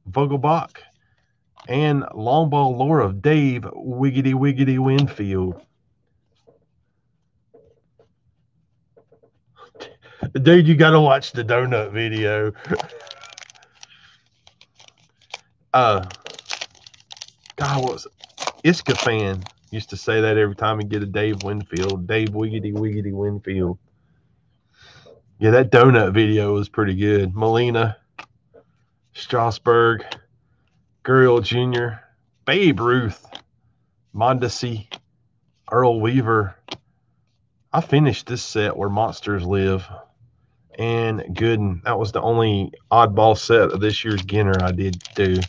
Vogelbach, and long ball lore of Dave Wiggity Wiggity Winfield. Dude, you got to watch the donut video. uh, God, what was it? Iska fan used to say that every time he get a Dave Winfield, Dave Wiggity Wiggity Winfield. Yeah, that donut video was pretty good. Molina, Strasburg, Gurriel Jr., Babe Ruth, Mondesi, Earl Weaver. I finished this set where monsters live and Gooden. That was the only oddball set of this year's Ginter I did do.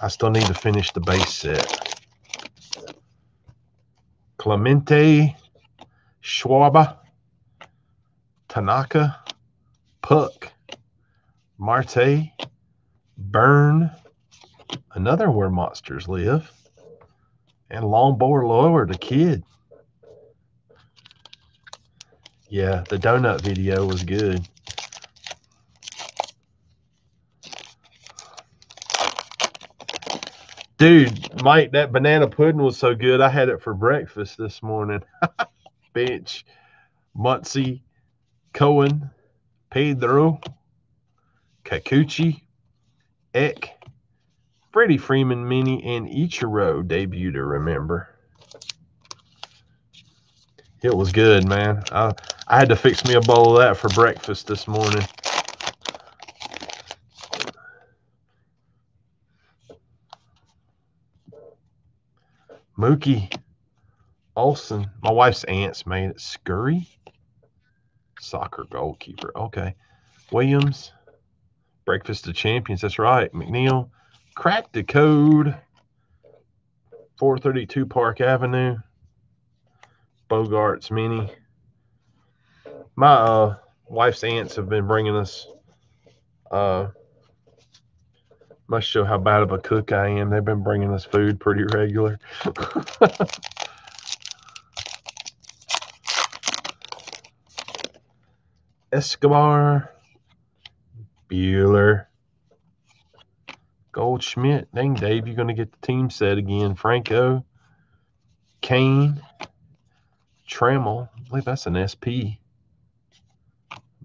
I still need to finish the base set. Clemente, Schwarber, Tanaka, Puck, Marte, Burn, another where monsters live, and Longbore Lower, the kid. Yeah, the donut video was good. Dude, Mike, that banana pudding was so good. I had it for breakfast this morning. Bench, Muncy, Cohen, Pedro, Kikuchi, Eck, Freddie Freeman Mini, and Ichiro debut to remember. It was good, man. I, I had to fix me a bowl of that for breakfast this morning. Mookie Olson. My wife's aunts made it. Scurry. Soccer goalkeeper. Okay. Williams. Breakfast of Champions. That's right. McNeil. Cracked the code. 432 Park Avenue. Bogaerts Mini. My uh, wife's aunts have been bringing us uh, must show how bad of a cook I am. They've been bringing us food pretty regular. Escobar, Buehler, Goldschmidt. Dang, Dave, you're going to get the team set again. Franco, Kane, Trammell. I believe that's an SP.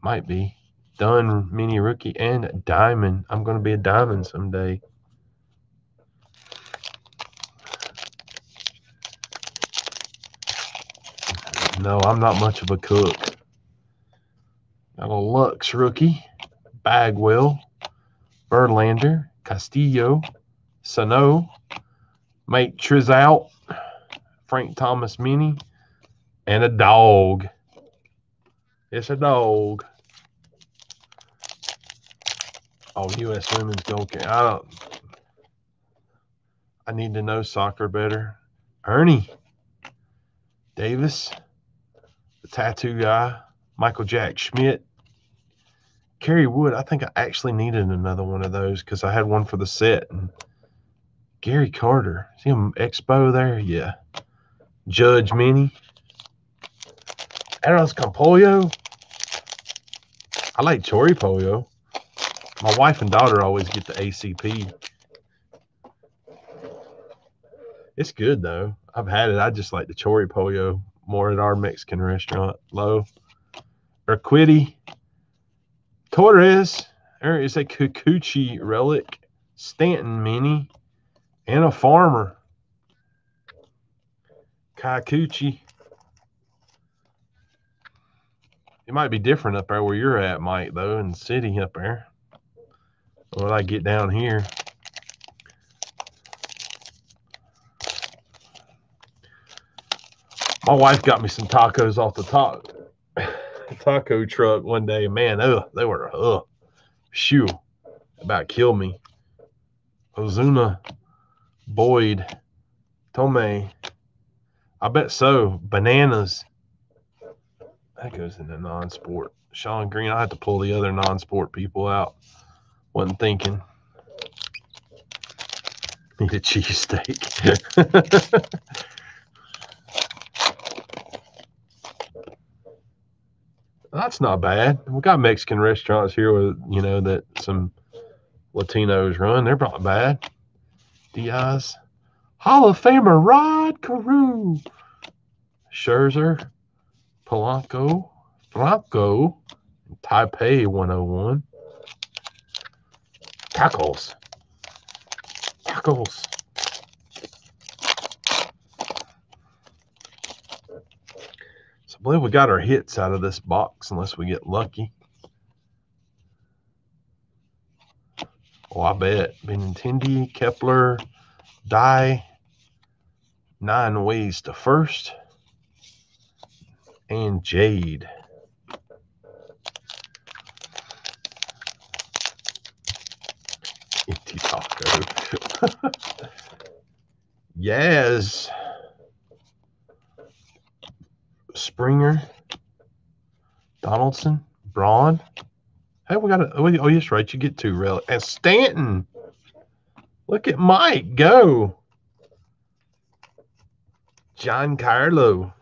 Might be. Dunn mini rookie and diamond. I'm going to be a diamond someday. No, I'm not much of a cook. Got a Lux rookie, Bagwell, Verlander, Castillo, Sano, Mike Trizout, Frank Thomas Mini, and a dog. It's a dog. Oh, U.S. women's goalkeeper. I don't. I need to know soccer better. Ernie Davis, the tattoo guy, Michael Jack Schmidt, Kerry Wood. I think I actually needed another one of those because I had one for the set. And Gary Carter, see him Expo there? Yeah. Judge Minnie. Eros Campollo. I like Choripolio. My wife and daughter always get the ACP. It's good though. I've had it. I just like the chori pollo more at our Mexican restaurant. Low. Urquidy. Torres. There is a Kikuchi relic. Stanton mini. And a farmer. Kikuchi. It might be different up there where you're at, Mike, though, in the city up there. What I get down here? My wife got me some tacos off the top taco truck one day. Man, ugh, they were ugh, shoo, about killed me. Ozuna, Boyd, Thome. I bet so. Bananas. That goes into non-sport. Sean Green. I have to pull the other non-sport people out. Wasn't thinking. Need a cheesesteak. That's not bad. We got Mexican restaurants here with you know that some Latinos run. They're not bad. Diaz, Hall of Famer Rod Carew, Scherzer, Polanco, Blanco, Taipei 101. Tackles. Tackles. So I believe we got our hits out of this box unless we get lucky. Oh, I bet. Benintendi, Kepler, Die, Nine Ways to First, and Jade. Empty yes. Springer, Donaldson, Braun. Hey, we got a. Oh, oh, yes, right. You get two relic. And Stanton. Look at Mike go. Giancarlo.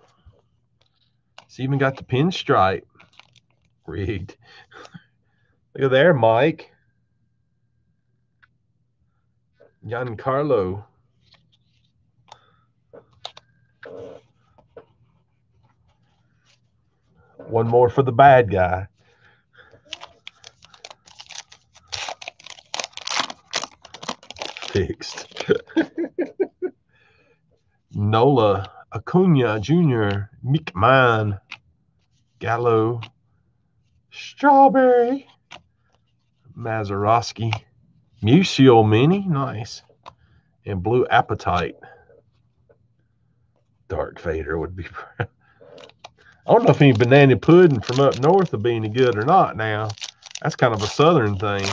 He's even got the pinstripe. Rigged. Look at there, Mike. Giancarlo. One more for the bad guy. Fixed. Nola, Acuna Jr., McMahon, Gallo, Strawberry, Mazeroski, Musial Mini, nice, and Blue Appetite. Darth Vader would be. I don't know if any banana pudding from up north would be any good or not now. That's kind of a southern thing.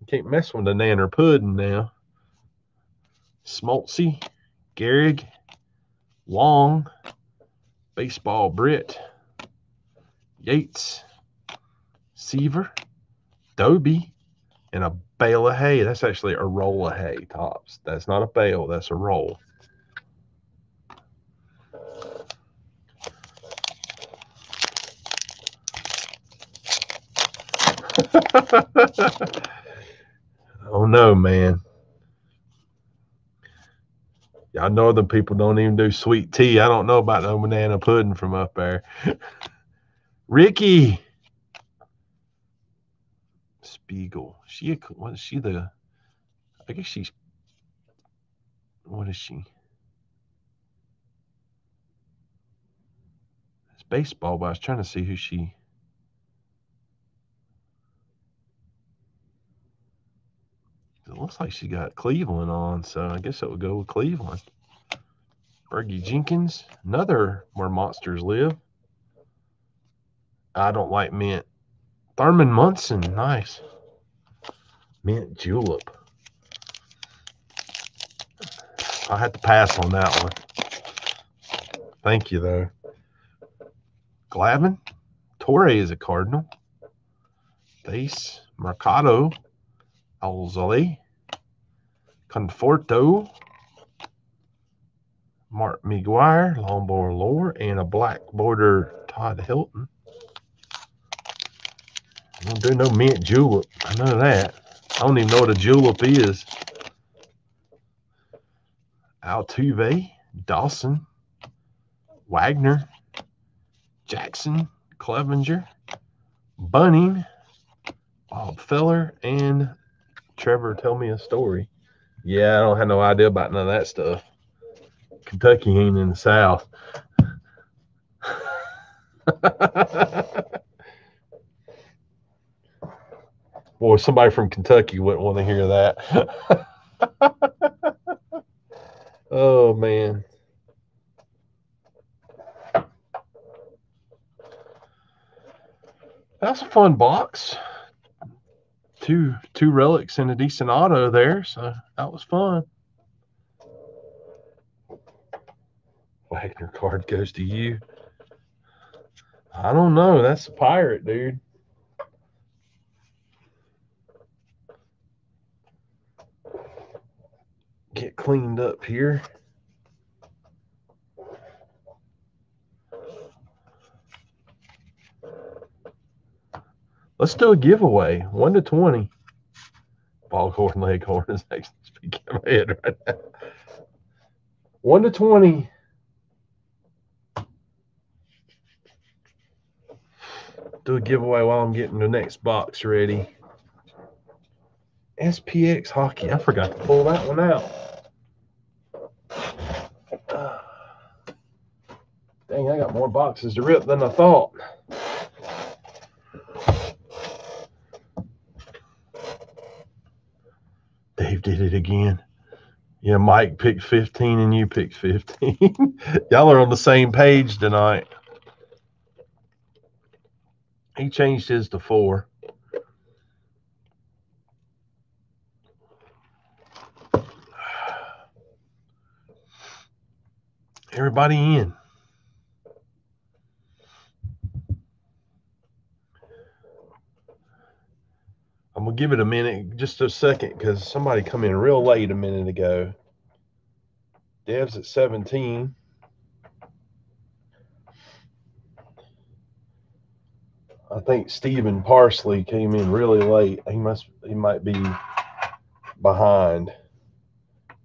You can't mess with the nanner pudding now. Smoltzy, Gehrig, Long, Baseball Brit, Yates, Seaver, Doby, and a bale of hay. That's actually a roll of hay, tops. That's not a bale, that's a roll. oh no, man. Y'all northern people don't even do sweet tea. I don't know about no banana pudding from up there. Ricky Spiegel. She what is she the I guess she's what is she? It's baseball, but I was trying to see who she It looks like she got Cleveland on, so I guess it would go with Cleveland. Fergie Jenkins, another where monsters live. I don't like mint. Thurman Munson, nice. Mint julep. I had to pass on that one. Thank you, though. Glavine, Torre is a cardinal. Base, Mercado, Alzolay, Conforto, Mark McGwire. Longboard Lore, and a black border Todd Helton. Don't do no mint julep. I know that. I don't even know what a julep is. Altuve, Dawson, Wagner, Jackson, Clevinger, Bunning, Bob Feller, and Trevor tell me a story. Yeah, I don't have no idea about none of that stuff. Kentucky ain't in the South. Boy, somebody from Kentucky wouldn't want to hear that. oh man. That's a fun box two two relics and a decent auto there, so that was fun. Wagner card goes to you. I don't know. That's a pirate, dude. Cleaned up here. Let's do a giveaway. One to twenty. Ball horn, leg horn is actually speaking in my head right now. One to twenty. Do a giveaway while I'm getting the next box ready. SPX hockey. I forgot to pull that one out. Dang, I got more boxes to rip than I thought. Dave did it again. Yeah, Mike picked 15 and you picked 15. Y'all are on the same page tonight. He changed his to four. Everybody in. Give it a minute, just a second, because somebody come in real late a minute ago. Dev's at 17. I think Stephen Parsley came in really late. He must he might be behind.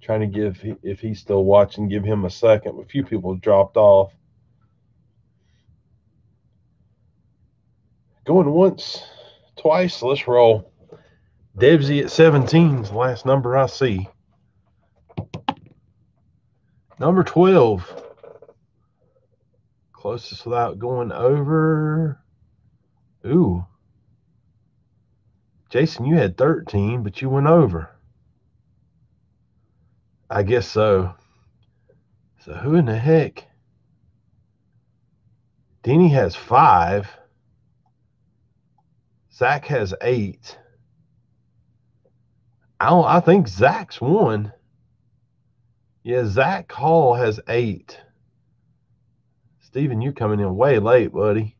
Trying to give if he's still watching, give him a second. A few people dropped off. Going once, twice. Let's roll. Debsy at 17 is the last number I see. Number 12. Closest without going over. Ooh. Jason, you had 13, but you went over. I guess so. So who in the heck? Denny has five. Zach has eight. I don't, I think Zach's one. Yeah, Zach Hall has eight. Steven, you're coming in way late, buddy.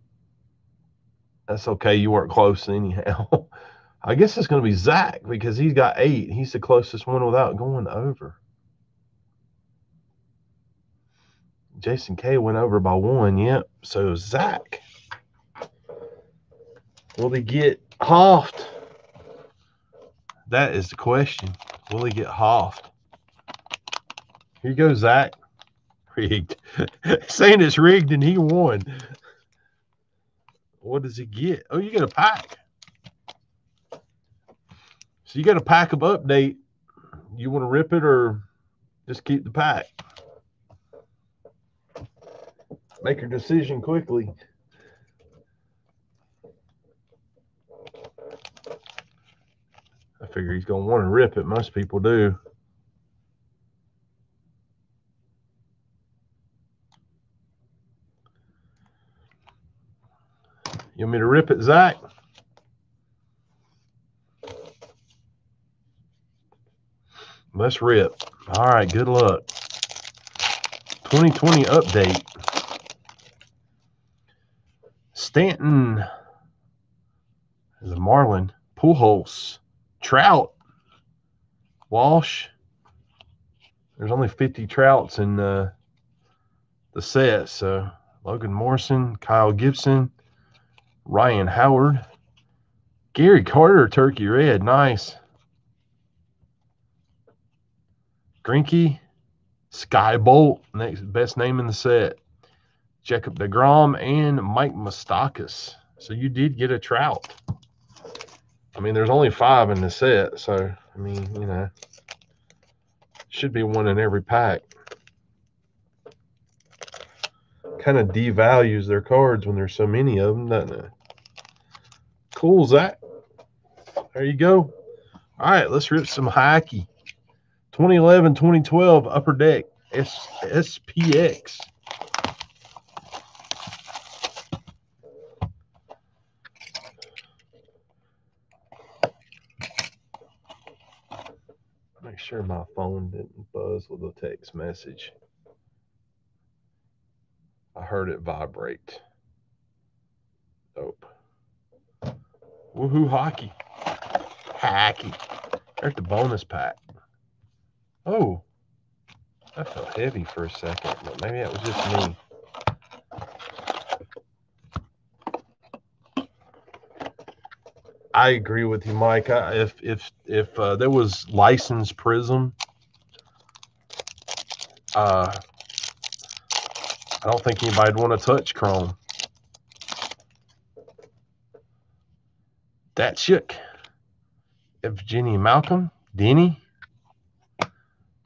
That's okay. You weren't close anyhow. I guess it's going to be Zach because he's got eight. He's the closest one without going over. Jason K went over by one. Yep. So Zach. Will he get Hoft? That is the question. Will he get Hoft? Here you go, Zach. Rigged. Saying it's rigged and he won. What does he get? Oh, you get a pack. So you got a pack of update. You want to rip it or just keep the pack? Make your decision quickly. I figure he's going to want to rip it. Most people do. You want me to rip it, Zach? Let's rip. All right, good luck. 2020 update. Stanton is a Marlin. Pujols. Trout. Walsh. There's only 50 Trouts in uh, the set. So Logan Morrison, Kyle Gibson, Ryan Howard, Gary Carter, Turkey Red. Nice. Greinke, Sky Bolt, next best name in the set. Jacob DeGrom and Mike Moustakas. So you did get a trout. I mean, there's only five in the set, so I mean, you know, should be one in every pack. Kind of devalues their cards when there's so many of them, doesn't it? Cool, Zach. There you go. All right, let's rip some hockey. 2011, 2012 Upper Deck S SPX. Make sure my phone didn't buzz with a text message. I heard it vibrate. Nope. Woohoo hockey. Hacky. There's the bonus pack. Oh, That felt heavy for a second, but maybe that was just me. I agree with you, Mike. I, if if if uh, there was licensed prism, uh, I don't think anybody'd want to touch Chrome. That shook. Evgeni Malkin, Denny,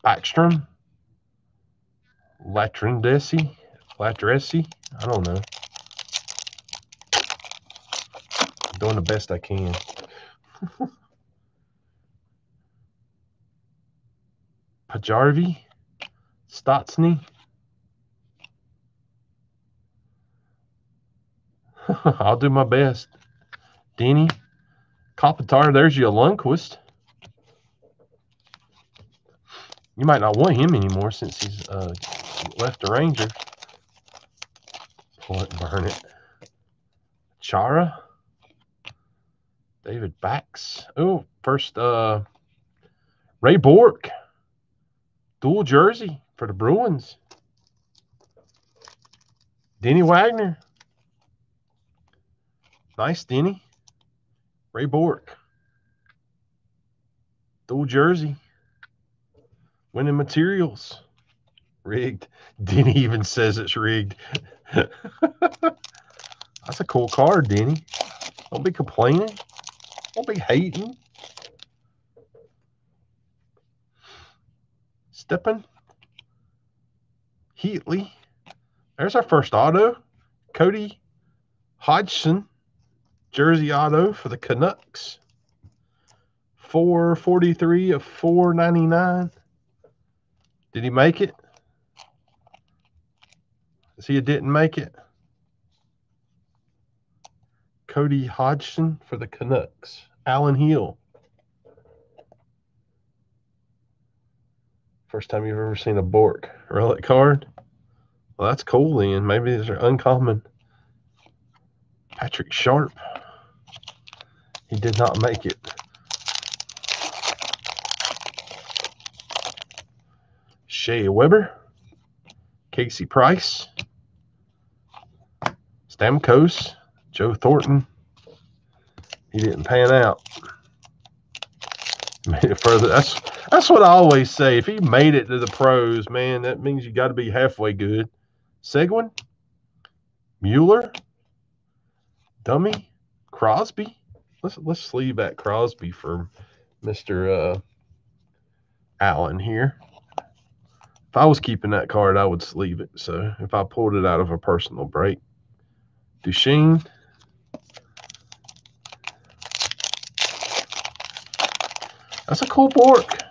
Backstrom, Latrendesi, Latresi. I don't know. Doing the best I can. Pajarvi, Stastny. I'll do my best. Denny, Kopitar, there's your Lundqvist. You might not want him anymore since he's uh, left the Ranger. Pull it burn it. Chara. David Backes. Oh, first uh Ray Bourque. Dual jersey for the Bruins. Denny Wagner. Nice, Denny. Ray Bourque. Dual jersey. Winning materials. Rigged. Denny even says it's rigged. That's a cool card, Denny. Don't be complaining. Don't be hating. Stepping. Heatley. There's our first auto. Cody Hodgson. Jersey auto for the Canucks. 443 of 499. Did he make it? See, he didn't make it. Cody Hodgson for the Canucks. Alan Hill. First time you've ever seen a Bourque relic card? Well, that's cool then. Maybe these are uncommon. Patrick Sharp. He did not make it. Shea Weber. Carey Price. Stamkos. Joe Thornton. He didn't pan out. Made it further. That's that's what I always say. If he made it to the pros, man, that means you got to be halfway good. Seguin, Mueller, Dummy, Crosby. Let's let's sleeve that Crosby for Mister uh, Allen here. If I was keeping that card, I would sleeve it. So if I pulled it out of a personal break, Duchene, That's a cool Bourque.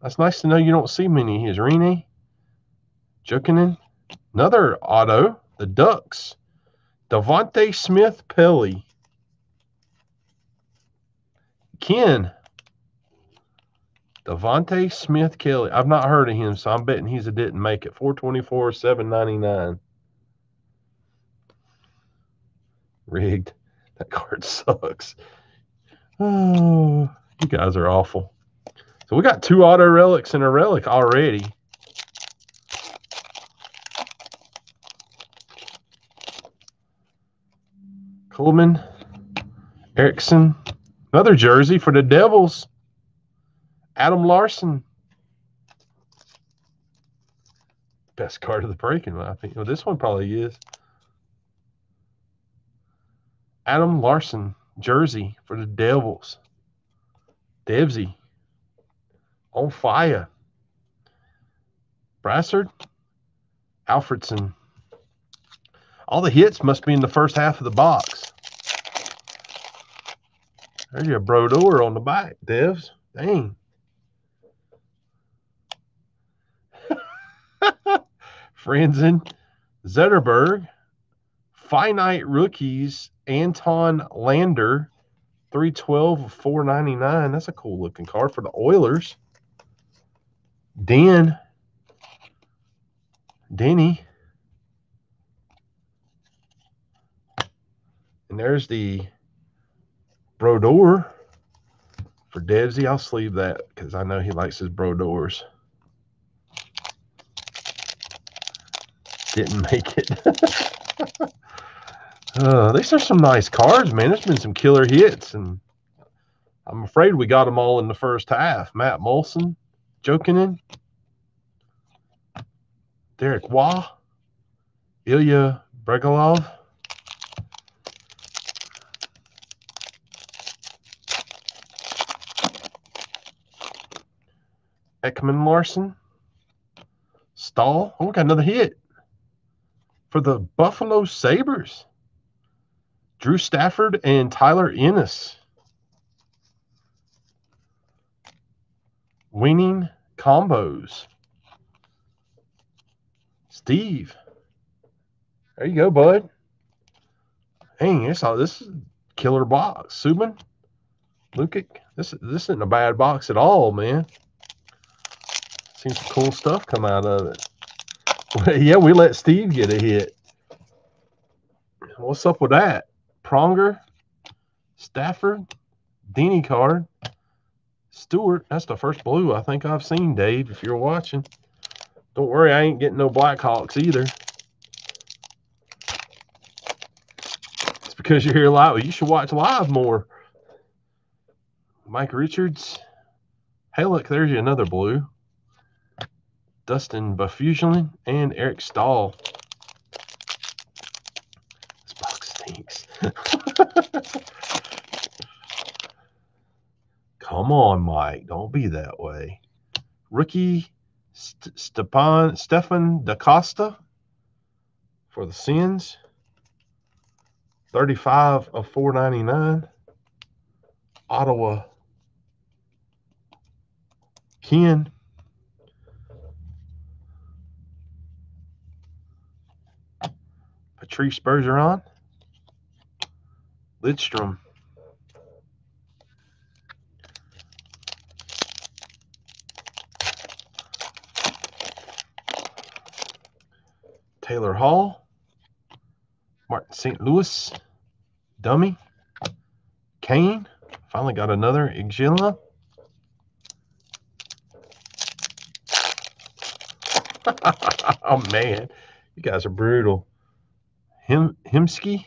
That's nice to know you don't see many. Here's Rene, Jokinen, another auto, the Ducks, Devante Smith Pelly, Ken, Devante Smith Kelly. I've not heard of him, so I'm betting he's a didn't make it. 424, 799. Rigged. That card sucks. Oh, you guys are awful. So we got two auto relics and a relic already. Coleman, Erickson, another jersey for the Devils. Adam Larsson. Best card of the break, in my opinion. Well, this one probably is. Adam Larsson jersey for the Devils. Devsy on fire. Brassard, Alfredsson. All the hits must be in the first half of the box. There's your Brodeur on the back, Devs. Dang. Franzen, Zetterberg, Finite Rookies, Anton Lander, 312 499. That's a cool looking card for the Oilers. Dan, Denny. And there's the Brodeur for Debsy. I'll sleeve that because I know he likes his Brodeurs. Didn't make it. uh, these are some nice cards, man. There's been some killer hits, and I'm afraid we got them all in the first half. Matt Moulson, Jokinen, Derek Waugh, Ilya Bryzgalov. Ekman Larsson, Staal. Oh, we got another hit for the Buffalo Sabres. Drew Stafford and Tyler Ennis. Winning combos. Steve. There you go, bud. Dang, this, this is killer box. Subban. Lucic. This, this isn't a bad box at all, man. Seen some cool stuff come out of it. yeah, we let Steve get a hit. What's up with that? Pronger, Stafford, Denny card, Stewart. That's the first blue I think I've seen, Dave, if you're watching. Don't worry, I ain't getting no Blackhawks either. It's because you're here live. You should watch live more. Mike Richards. Hey, look, there's another blue. Dustin Byfuglien, and Eric Staal. This box stinks. Come on, Mike. Don't be that way. Rookie St- Stefan DaCosta for the Sens. 35 of 499. Ottawa Ken Patrice Bergeron, Lidstrom. Taylor Hall, Martin St. Louis, Dummy, Kane, finally got another Iginla. oh man, you guys are brutal. Him Hemsky,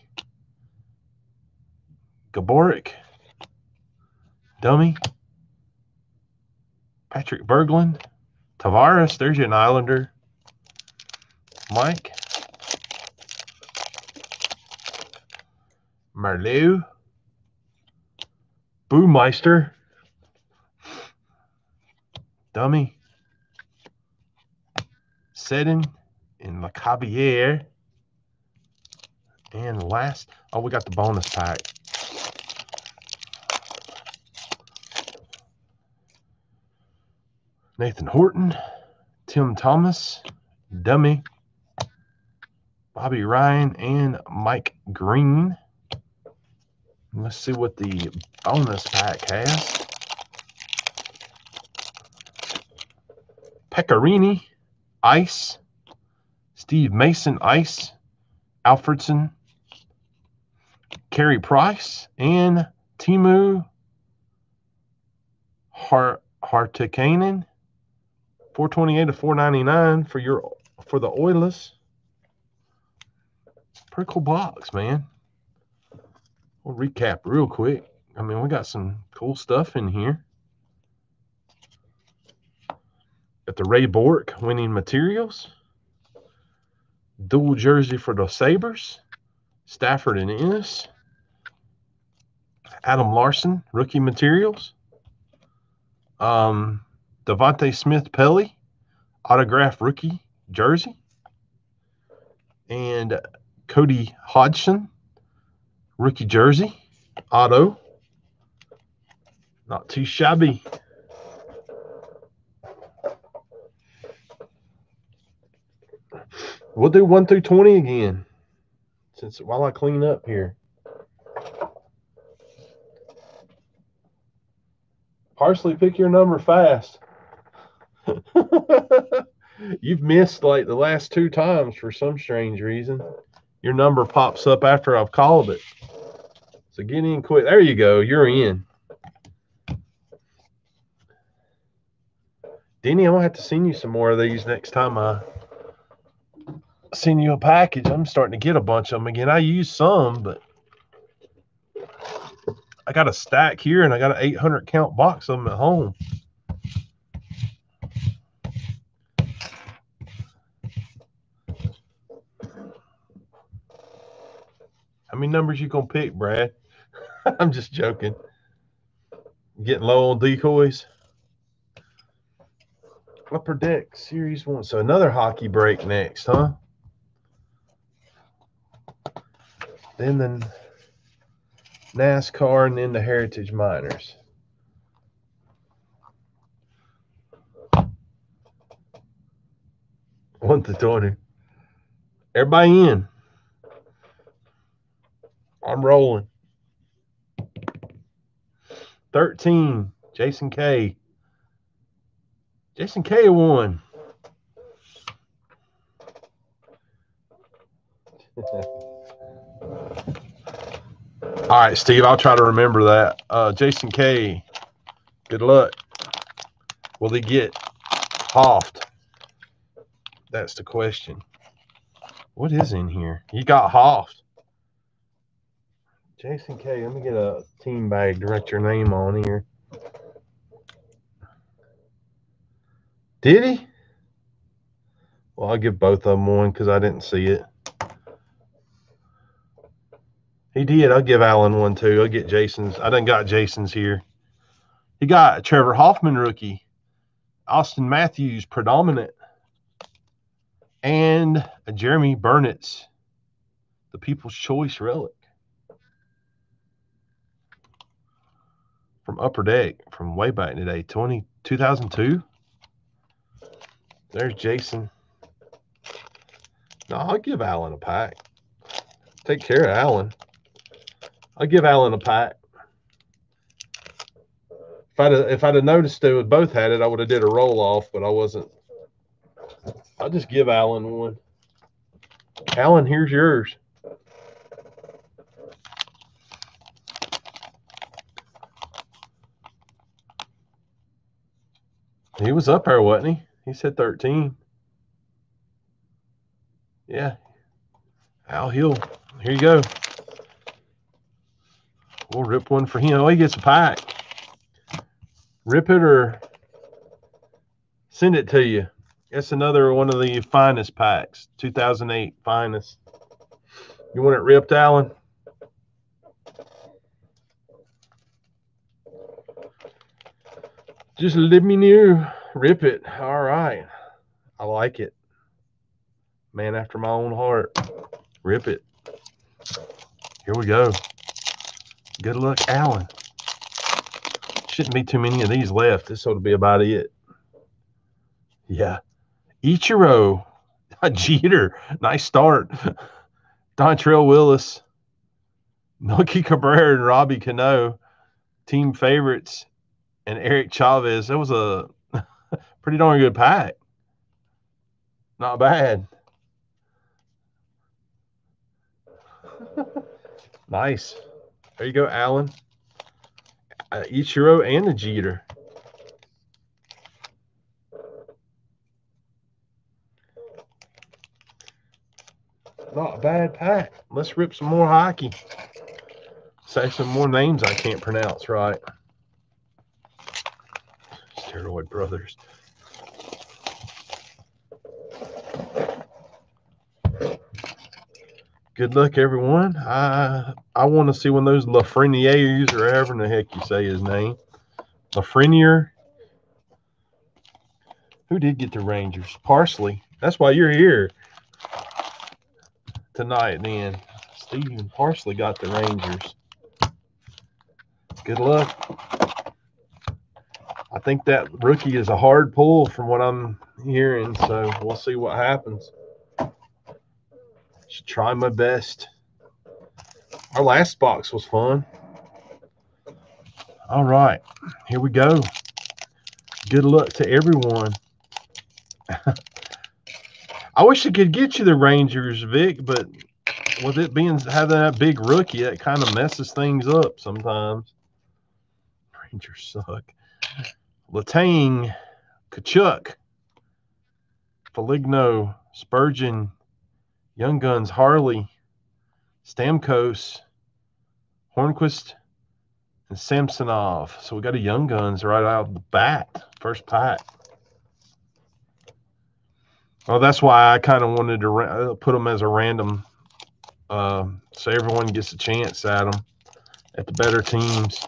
Gaborik, Dummy, Patrick Berglund, Tavares. There's your Islander. Mike, Marleau, Boomeister, Dummy, Seddon, and Macabier. And last, oh, we got the bonus pack. Nathan Horton, Tim Thomas, Dummy, Bobby Ryan, and Mike Green. Let's see what the bonus pack has. Pecorini, Ice, Steve Mason, Ice, Alfredsson, Carey Price and Teemu Hart Hartikainen. 428 to 499 for your for the Oilers. Pretty cool box, man. We'll recap real quick. I mean, we got some cool stuff in here. Got the Ray Bourque winning materials. Dual jersey for the Sabres. Stafford and Ennis. Adam Larsson, rookie materials. Um, Devante Smith Pelly, autograph rookie jersey. And Cody Hodgson, rookie jersey, auto. Not too shabby. We'll do 1 through 20 again since while I clean up here. Parsley, pick your number fast. You've missed like the last two times for some strange reason. Your number pops up after I've called it. So get in quick. There you go. You're in. Denny, I'm gonna have to send you some more of these next time I send you a package. I'm starting to get a bunch of them again. I use some, but I got a stack here and I got an 800 count box of them at home. Many numbers you gonna pick, Brad? I'm just joking. Getting low on decoys. Upper Deck Series 1. So another hockey break next, huh? Then the NASCAR and then the Heritage Minors. One to 20. Everybody in. I'm rolling. 13, Jason K. Jason K won. All right, Steve, I'll try to remember that. Uh, Jason K, good luck. Will he get Hoffed? That's the question. What is in here? He got Hoft. Jason K, let me get a team bag to write your name on here. Did he? Well, I'll give both of them one because I didn't see it. He did. I'll give Alan one too. I'll get Jason's. I done got Jason's here. He got Trevor Hoffman rookie, Auston Matthews predominant, and Jeremy Burnett's the People's Choice relic from Upper Deck from way back in the day, 20, 2002. There's Jason. No, I'll give Alan a pack. Take care of Alan. I'll give Alan a pack. If I'd if I'd have noticed they would both had it, I would have did a roll off, but I wasn't. I'll just give Alan one. Alan, here's yours. He was up there, wasn't he? He said 13. Yeah. Al Hill. Here you go. We'll rip one for him. Oh, he gets a pack. Rip it or send it to you. That's another one of the finest packs. 2008 finest. You want it ripped, Alan? Just live me know. Rip it. All right. I like it. Man after my own heart. Rip it. Here we go. Good luck, Alan. Shouldn't be too many of these left. This ought to be about it. Yeah. Ichiro. Jeter. Nice start. Dontrelle Willis. Melky Cabrera and Robbie Cano. Team favorites. And Eric Chavez. That was a pretty darn good pack. Not bad. nice. There you go, Alan. Uh, Ichiro and the Jeter. Not a bad pack. Let's rip some more hockey. Say some more names I can't pronounce right. Steroid Brothers. Good luck, everyone. I I want to see when those Lafreniere or however the heck you say his name. Lafreniere. Who did get the Rangers? Parsley. That's why you're here tonight, then. Stephen Parsley got the Rangers. Good luck. I think that rookie is a hard pull from what I'm hearing, so we'll see what happens. Should try my best. Our last box was fun. All right, here we go. Good luck to everyone. I wish I could get you the Rangers, Vic, but with it being having that big rookie, it kind of messes things up sometimes. Rangers suck. Letang, Tkachuk, Foligno, Spurgeon, Young Guns Harley, Stamkos, Hornqvist, and Samsonov. So we got a Young Guns right out of the bat, first pack. Well, that's why I kind of wanted to uh, put them as a random, uh, so everyone gets a chance at them at the better teams.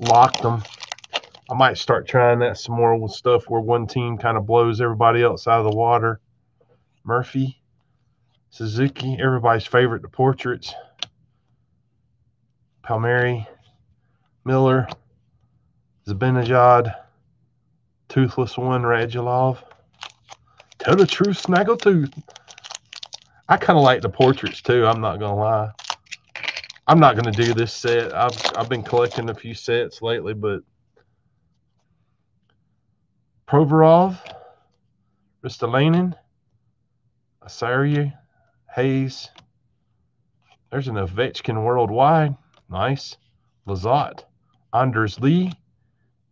Lock them. I might start trying that some more with stuff where one team kind of blows everybody else out of the water. Murphy, Suzuki, everybody's favorite, the portraits. Palmieri, Miller, Zibanejad, Toothless One, Radulov. Tell the truth, Snaggletooth. I kind of like the portraits too. I'm not gonna lie. I'm not gonna do this set. I've I've been collecting a few sets lately, but Provorov, Ristolainen, Asari, Hayes. There's an Ovechkin worldwide. Nice. Lazat, Anders Lee,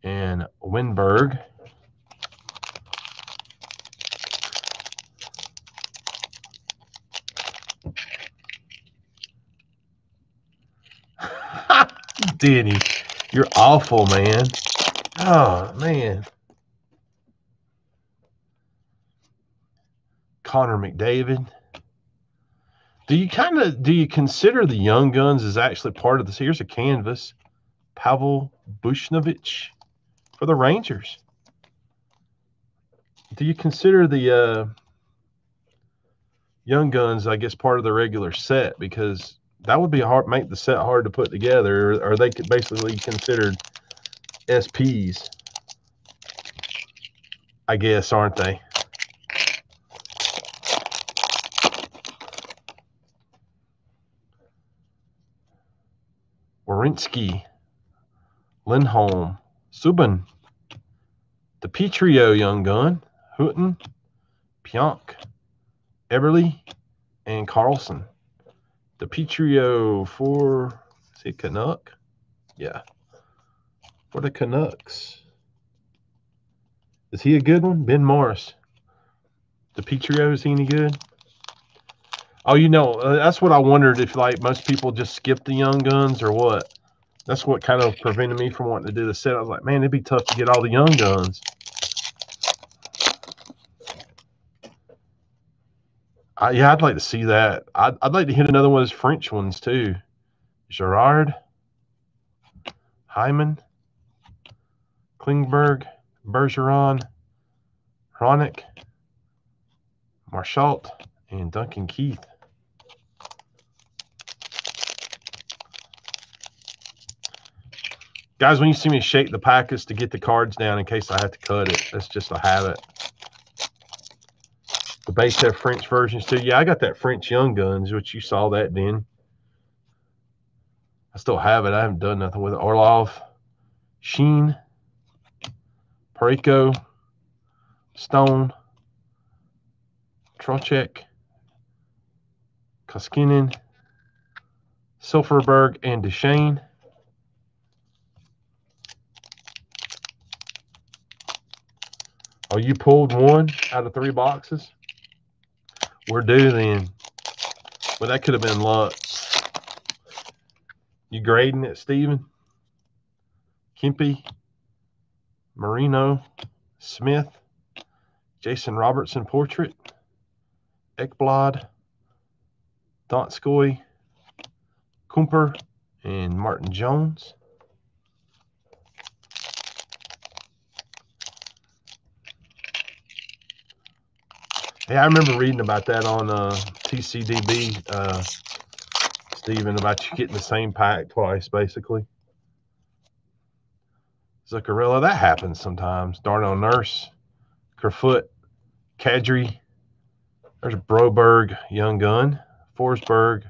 and Wennberg. Danny, you're awful, man. Oh, man. Connor McDavid. Do you kind of do you consider the young guns as actually part of this? Here's a canvas, Pavel Buchnevich for the Rangers. Do you consider the uh, young guns, I guess, part of the regular set because that would be hard make the set hard to put together? Or they basically considered SPs? I guess, aren't they? Werenski, Lindholm, Subban, the Petrio Young Gun, Hooten, Pionk, Eberle, and Carlson. The Petrio for, see Canuck? Yeah. For the Canucks. Is he a good one? Ben Morris. The Petrio, is he any good? Oh, you know, uh, that's what I wondered if like most people just skip the young guns or what. That's what kind of prevented me from wanting to do the set. I was like, man, it'd be tough to get all the young guns. I, yeah, I'd like to see that. I'd, I'd like to hit another one of those French ones too. Gerard, Hyman, Klingberg, Bergeron, Ronick, Marchalt, and Duncan Keith. Guys, when you see me shake the packets to get the cards down in case I have to cut it, that's just a habit. The base have French versions too. Yeah, I got that French Young Guns, which you saw that then. I still have it. I haven't done nothing with it. Orlov, Sheen, Parayko, Stone, Trocheck, Koskinen, Silfverberg, and Duchene. Oh, you pulled one out of three boxes? We're due then. Well, that could have been luck. You grading it, Steven? Kempe, Marino, Smith, Jason Robertson portrait, Ekblad, Donskoy, Kuemper, and Martin Jones. Yeah, I remember reading about that on uh, TCDB, uh, Stephen, about you getting the same pack twice, basically. Zuccarello, that happens sometimes. Darnell Nurse, Kerfoot, Kadri. There's Broberg, Young Gun, Forsberg,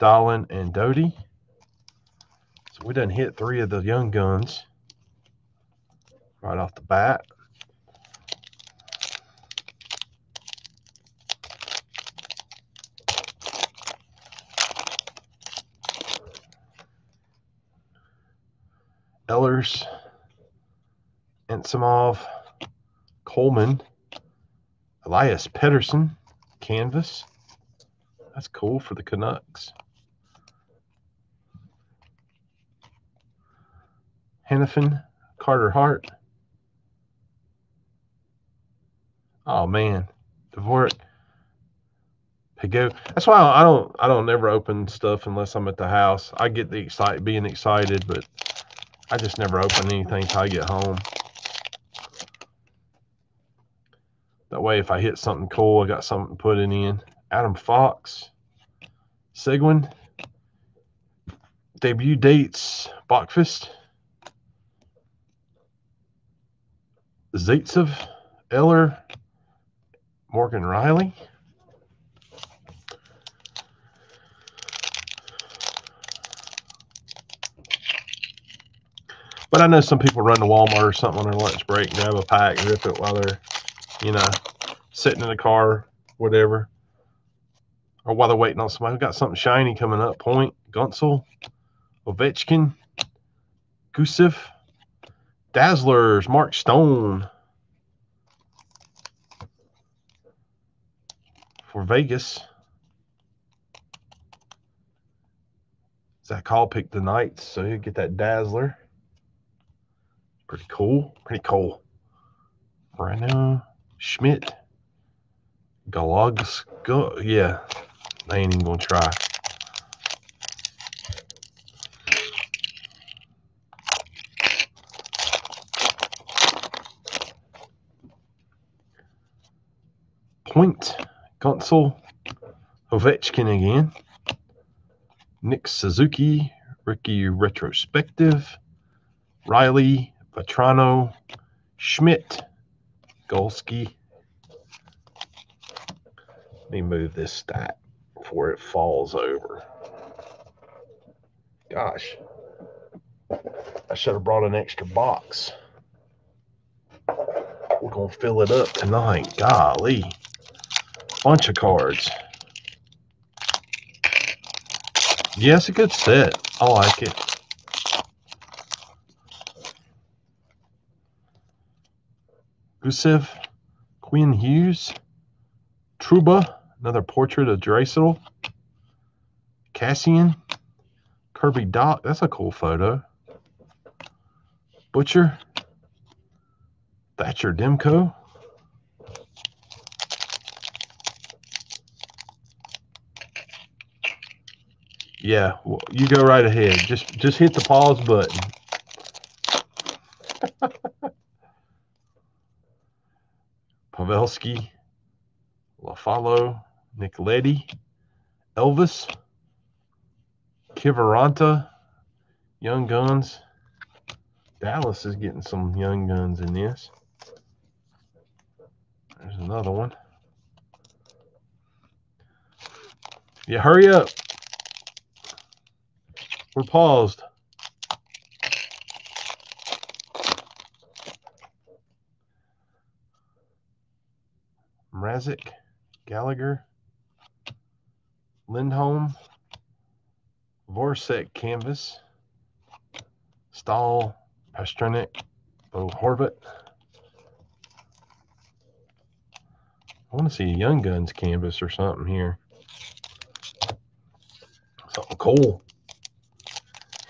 Dahlin, and Doughty. So we done hit three of the Young Guns right off the bat. Ellers, Ensimov, Coleman, Elias Pedersen, canvas. That's cool for the Canucks. Hanifin, Carter Hart. Oh man, Dvorak. Pigot. That's why I don't I don't never open stuff unless I'm at the house. I get the excite being excited, but I just never open anything till I get home. That way, if I hit something cool, I got something to put it in. Adam Fox, Seguin, debut dates, Bachfist, Zaitsev, Eller, Morgan Rielly. But I know some people run to Walmart or something on their lunch break, grab a pack, rip it while they're, you know, sitting in the car, whatever. Or while they're waiting on somebody. We've got something shiny coming up. Point, Guentzel, Ovechkin, Gusev, Dazzlers, Mark Stone for Vegas. Zach Hall picked the Knights, so you get that Dazzler. Pretty cool. Pretty cool. Breno Schmidt. Galags. Go. Yeah. I ain't even going to try. Point. Guentzel. Ovechkin again. Nick Suzuki. Ricky Retrospective. Rielly. Vatrano, Schmidt, Golski. Let me move this stack before it falls over. Gosh, I should have brought an extra box. We're going to fill it up tonight. Golly, bunch of cards. Yes, a good set. I like it. Gusev, Quinn Hughes, Trouba, another portrait of Draisaitl, Kassian, Kirby Dach, that's a cool photo. Butcher, Thatcher Demko. Yeah, you go right ahead. Just just hit the pause button. Pavelski, LaFalo, Nicoletti, Elvis, Kiviranta, Young Guns. Dallas is getting some Young Guns in this. There's another one. Yeah, hurry up. We're paused. Mrazek, Gallagher, Lindholm, Vorsek Canvas, Staal, Pastrnak, Bo Horvat. I want to see a Young Guns canvas or something here. Something cool.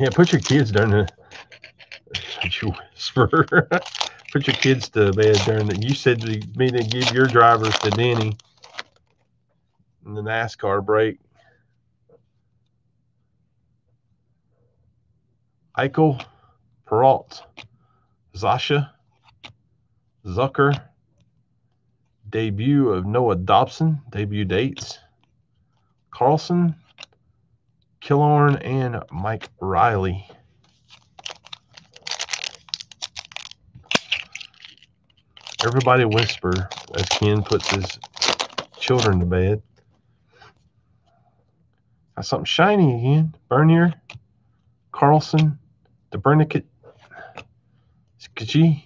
Yeah, put your kids during the. Whisper. put your kids to bed during the. You said to me to give your drivers to Denny in the NASCAR break. Eichel, Peralt, Zasha, Zucker, debut of Noah Dobson, debut dates, Carlson, Killorn, and Mike Reilly. Everybody whisper as Ken puts his children to bed. Got something shiny again. Bernier, Carlson, DeBernicate, Skiji,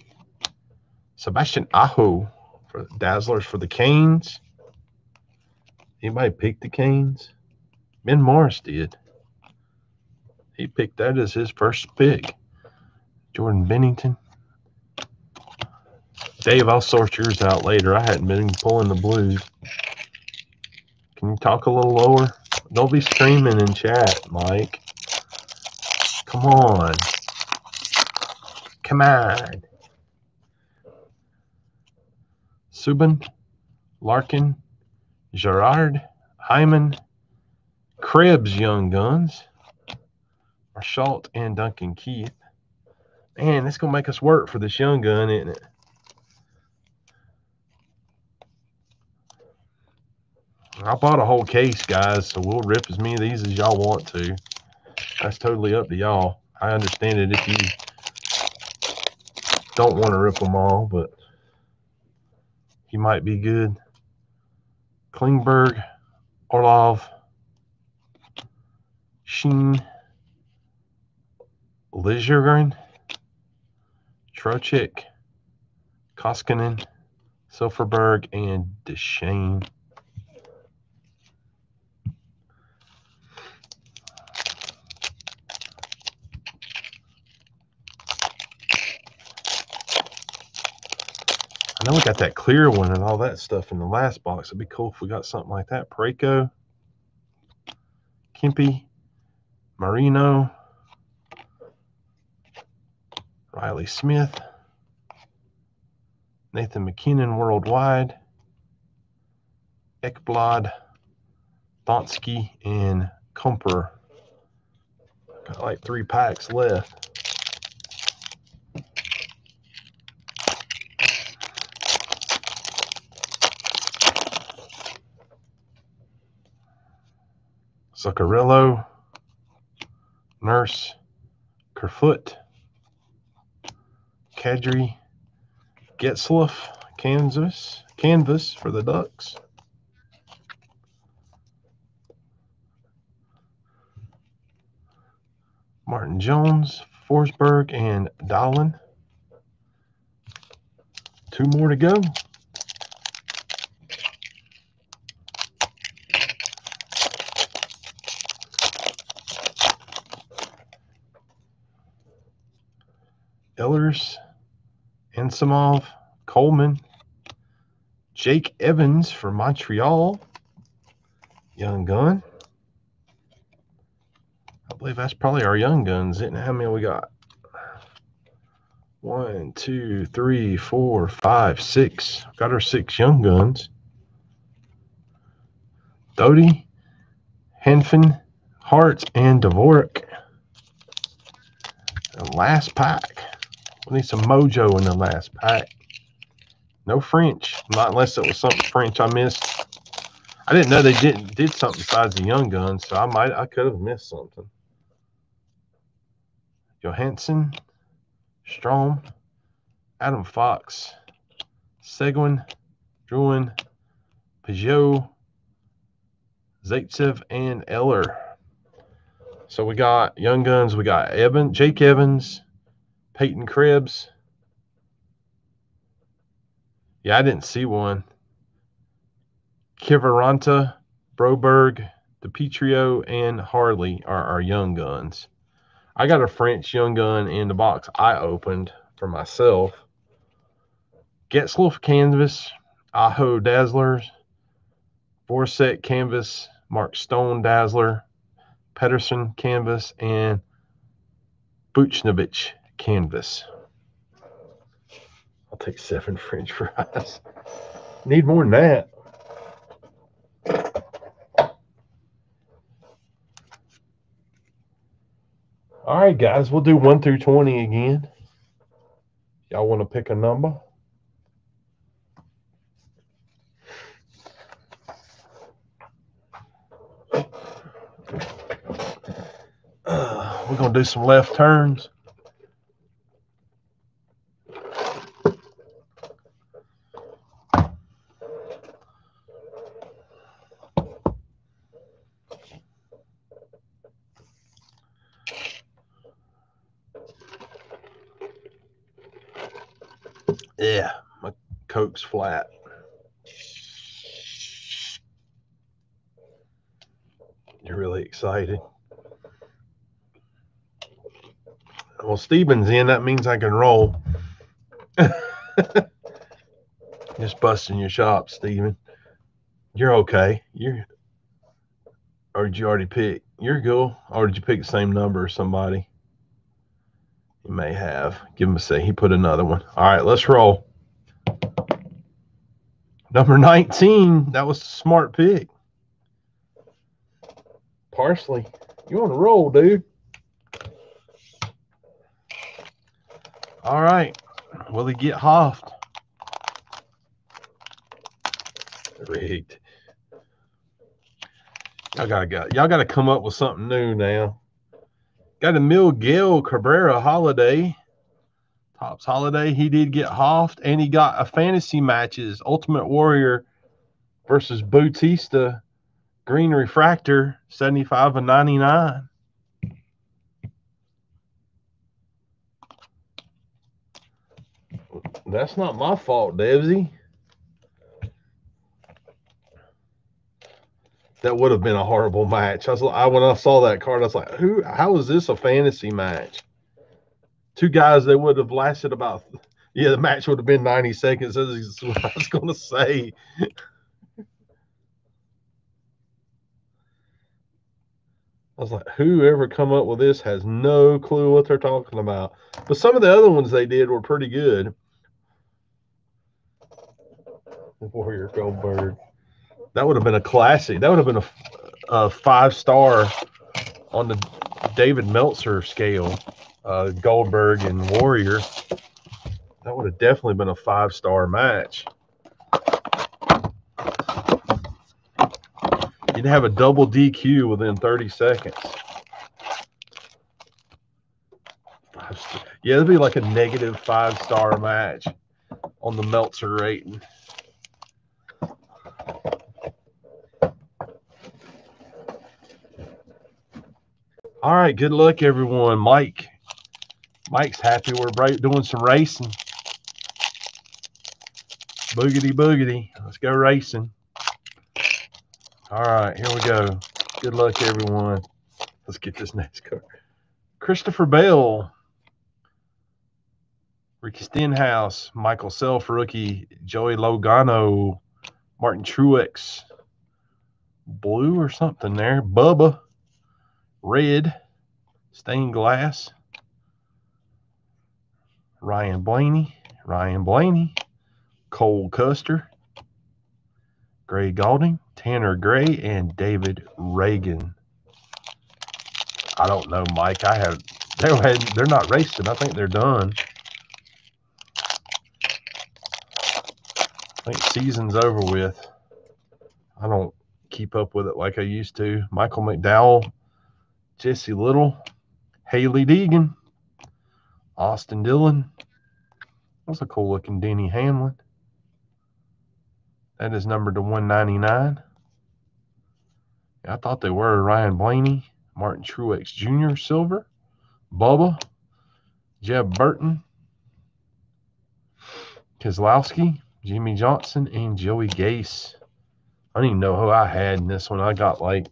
Sebastian Aho for the Dazzlers for the Canes. Anybody pick the Canes? Ben Morris did. He picked that as his first pick. Jordan Binnington. Dave, I'll sort yours out later. I hadn't been pulling the blues. Can you talk a little lower? Don't be screaming in chat, Mike. Come on. Come on. Subban, Larkin, Gerard, Hyman, Krebs Young Guns, Marshalt, and Duncan Keith. Man, it's going to make us work for this Young Gun, isn't it? I bought a whole case, guys, so we'll rip as many of these as y'all want to. That's totally up to y'all. I understand it if you don't want to rip them all, but he might be good. Klingberg, Orlov, Sheen, Liljegren, Trocheck, Koskinen, Silfverberg, and Duchene. Know we got that clear one and all that stuff in the last box. It'd be cool if we got something like that. Parayko, Kempe, Marino, Riley Smith, Nathan MacKinnon Worldwide, Ekblad, Thonsky, and Kuemper. Got like three packs left. Zuccarello, Nurse, Kerfoot, Kadri, Getzlaf, Kansas, Canvas for the Ducks. Martin Jones, Forsberg, and Dahlin. Two more to go. Ellers, Ensimov, Coleman, Jake Evans for Montreal, Young Gun. I believe that's probably our Young Guns, isn't it? How many we got? One, two, three, four, five, six. Got our six Young Guns. Doughty, Hanifin, Hart, and Dvorak. The last pack. We need some mojo in the last pack. No French, not unless it was something French I missed. I didn't know they did did something besides the young guns, so I might I could have missed something. Johansson, Strom, Adam Fox, Seguin, Drouin, Pageau, Zaitsev, and Eller. So we got young guns. We got Evan, Jake Evans, Peyton Krebs. Yeah, I didn't see one. Kiviranta, Broberg, DiPietro, and Harley are our young guns. I got a French young gun in the box I opened for myself. Getzlaf Canvas, Aho Dazzlers, Vorset Canvas, Mark Stone Dazzler, Pedersen Canvas, and Buchnevich canvas. I'll take seven French fries. Need more than that. All right, guys, we'll do 1 through 20 again. Y'all want to pick a number? Uh, we're going to do some left turns. Yeah, my Coke's flat. You're really excited. Well, Steven's in. That means I can roll. Just busting your shop, Steven. You're okay. You're Or did you already pick? You're. Or did you pick the same number or somebody? You may have. Give him a say. He put another one. All right, let's roll. Number 19. That was a smart pick. Parsley. You on a roll, dude. All right. Will he get Hoffed? Rigged. Y'all gotta go. y'all gotta come up with something new now. Got a Miguel Cabrera holiday. Topps holiday. He did get Hoffed and he got a fantasy matches Ultimate Warrior versus Batista Green Refractor 75 and 99. That's not my fault, Devsy. That would have been a horrible match. I was I when I saw that card, I was like, "Who? How is this a fantasy match?" Two guys that would have lasted about, yeah, the match would have been ninety seconds. That's what I was to say. I was like, whoever come up with this has no clue what they're talking about. But some of the other ones they did were pretty good. Warrior Goldberg. That would have been a classic. That would have been a, a five star on the David Meltzer scale. Uh, Goldberg and Warrior. That would have definitely been a five star match. You'd have a double DQ within 30 seconds. Yeah, it'd be like a negative five star match on the Meltzer rating. All right, good luck, everyone. Mike. Mike's happy we're doing some racing. Boogity boogity. Let's go racing. All right, here we go. Good luck, everyone. Let's get this next card. Christopher Bell, Ricky Stenhouse, Michael Self, rookie, Joey Logano, Martin Truex, blue or something there, Bubba, red, stained glass, Ryan Blaney, Ryan Blaney, Cole Custer, Gray Gaulding, Tanner Gray, and David Ragan. I don't know, Mike. I have they're they're not racing. I think they're done. I think season's over with. I don't keep up with it like I used to. Michael McDowell, Jesse Little, Hailie Deegan, Austin Dillon. That's a cool looking Denny Hamlin. That is number to 199. I thought they were Ryan Blaney, Martin Truex Jr. Silver, Bubba, Jeb Burton, Keselowski, Jimmie Johnson, and Joey Gase. I don't even know who I had in this one. I got like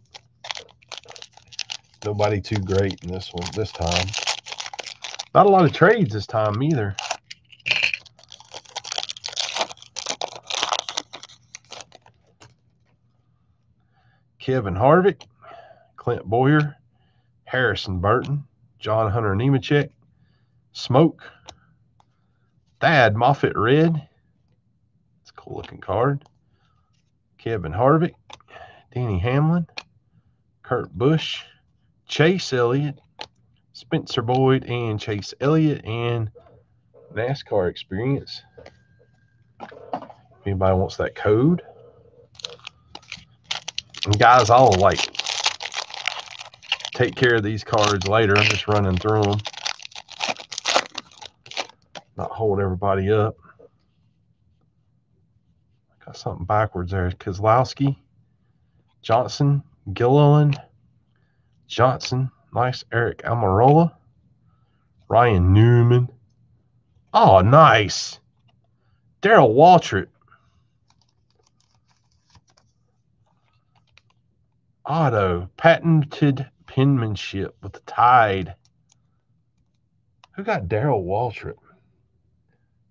nobody too great in this one this time. Not a lot of trades this time either. Kevin Harvick, Clint Bowyer, Harrison Burton, John Hunter Nemechek, Smoke, Thad Moffitt Red. It's a cool looking card. Kevin Harvick, Danny Hamlin, Kurt Busch, Chase Elliott, Spencer Boyd, and Chase Elliott, and NASCAR experience. If anybody wants that code. And guys, I'll like take care of these cards later. I'm just running through them. Not hold everybody up. Got something backwards there. Keselowski, Johnson, Gilliland, Johnson, nice. Eric Almirola, Ryan Newman. Oh, nice. Darrell Waltrip. Auto, patented penmanship with the Tide. Who got Darrell Waltrip?